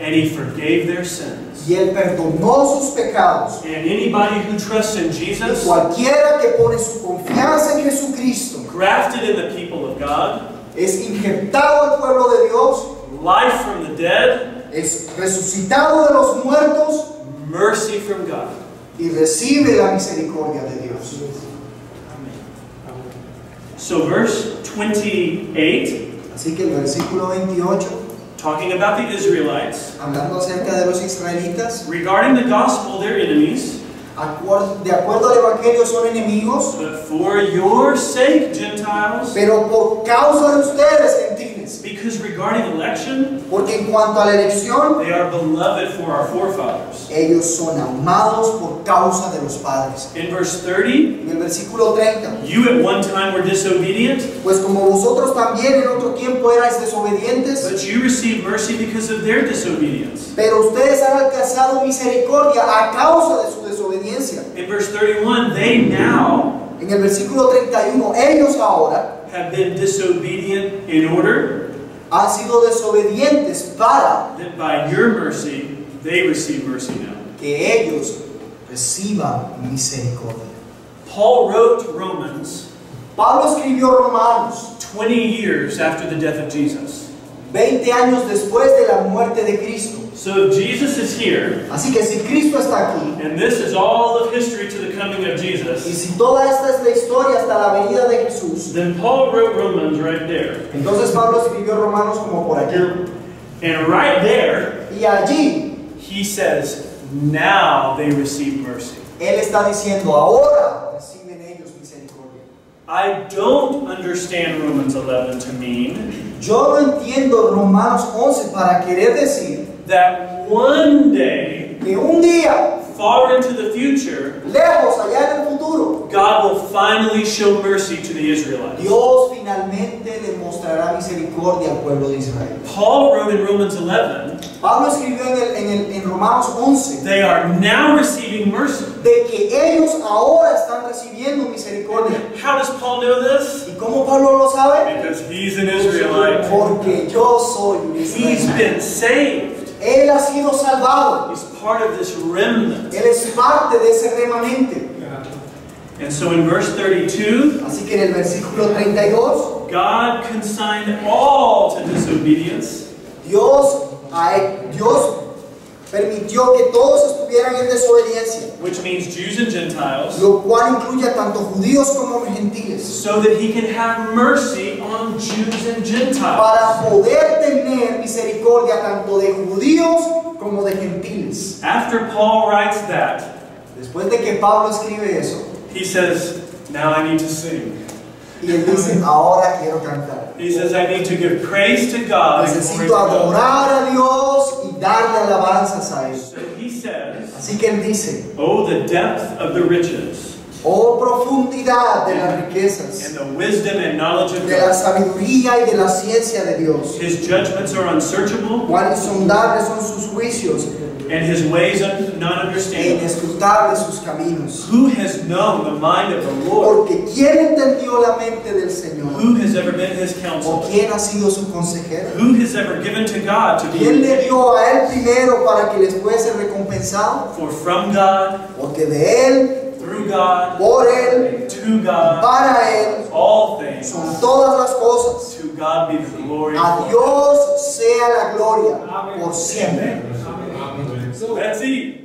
and he forgave their sins. Y Él perdonó sus pecados. And anybody who trusts in Y Jesus, cualquiera que pone su confianza en Jesucristo grafted in the people of God, es injertado al pueblo de Dios, life from the dead, es resucitado de los muertos mercy from God. y recibe la misericordia de Dios. So, verse 28, Así que el versículo 28, talking about the Israelites, hablando acerca de los israelitas, regarding the gospel, they're enemies, de acuerdo al Evangelio son enemigos, but for your sake, Gentiles, pero por causa de ustedes, gentiles, because regarding election, porque en cuanto a la elección, they are beloved for our forefathers. ellos son amados por causa de los padres. In verse 30, En el versículo 30, you at one time were disobedient, pues como vosotros también en otro tiempo erais desobedientes, but you received mercy because of their disobedience. pero ustedes han alcanzado misericordia a causa de su desobediencia. In verse 31, they now En el versículo 31, ellos ahora have been disobedient in order han sido desobedientes para that by your mercy they receive mercy now. que ellos reciban misericordia. Paul wrote Romans Pablo escribió Romanos 20 years after the death of Jesus. 20 años después de la muerte de Cristo. So if Jesus is here, Así que si Cristo está aquí, and this is all of history to the coming of Jesus, y si toda esta es la historia hasta la venida de Jesús, then Paul wrote Romans right there. entonces Pablo escribió Romanos como por aquí. And right there, Y allí he says, now they receive mercy. Él está diciendo, ahora reciben ellos misericordia. I don't understand Romans 11 to mean Yo no entiendo Romanos 11 para querer decir that one day, que un día, far into the future, lejos, allá en el futuro, God will finally show mercy to the Israelites. Dios finalmente le mostrará misericordia al pueblo de Israel. Paul wrote in Romans 11, Pablo escribió en, el- en el- en Romanos 11 they are now receiving mercy. de que ellos ahora están recibiendo misericordia. How does Paul know this? ¿Y cómo Pablo lo sabe? Because he's an Israelite. Porque yo soy un He's israelita. been saved. Él ha sido salvado. He's part of this remnant. Él es parte de ese remanente. And so in verse 32, Así que en el versículo 32, God consigned all to disobedience Dios, Dios permitió que todos estuvieran en desobediencia, which means Jews and Gentiles, lo cual incluye a tanto judíos como gentiles, so that he can have mercy on Jews and Gentiles. para poder tener misericordia tanto de judíos como de gentiles. After Paul writes that, Después de que Pablo escribe eso, he says, Now I need to sing. y él dice, ahora quiero cantar. He says, I need to give praise to God. and glory to Necesito God." adorar a Dios y darle alabanzas a Él. So he says, Así que él dice, Oh, the depth of the riches oh profundidad de las riquezas, and the wisdom and knowledge of de la God. sabiduría y de la ciencia de Dios. His judgments are unsearchable, Cuán insondables son sus juicios and his ways are not understandable. inescrutables sus caminos. Who has known the mind of the Lord? Porque ¿quién entendió la mente del Señor? Who has ever been his ¿O counselor? quién ha sido su consejero? Who has ever given to God to ¿Quién be? le dio a él primero para que les fuese recompensado? For from God, Porque de él, through God, por él, to God, para él, all things. son todas las cosas. To God be the glory. A Dios sea la gloria por siempre. That's it.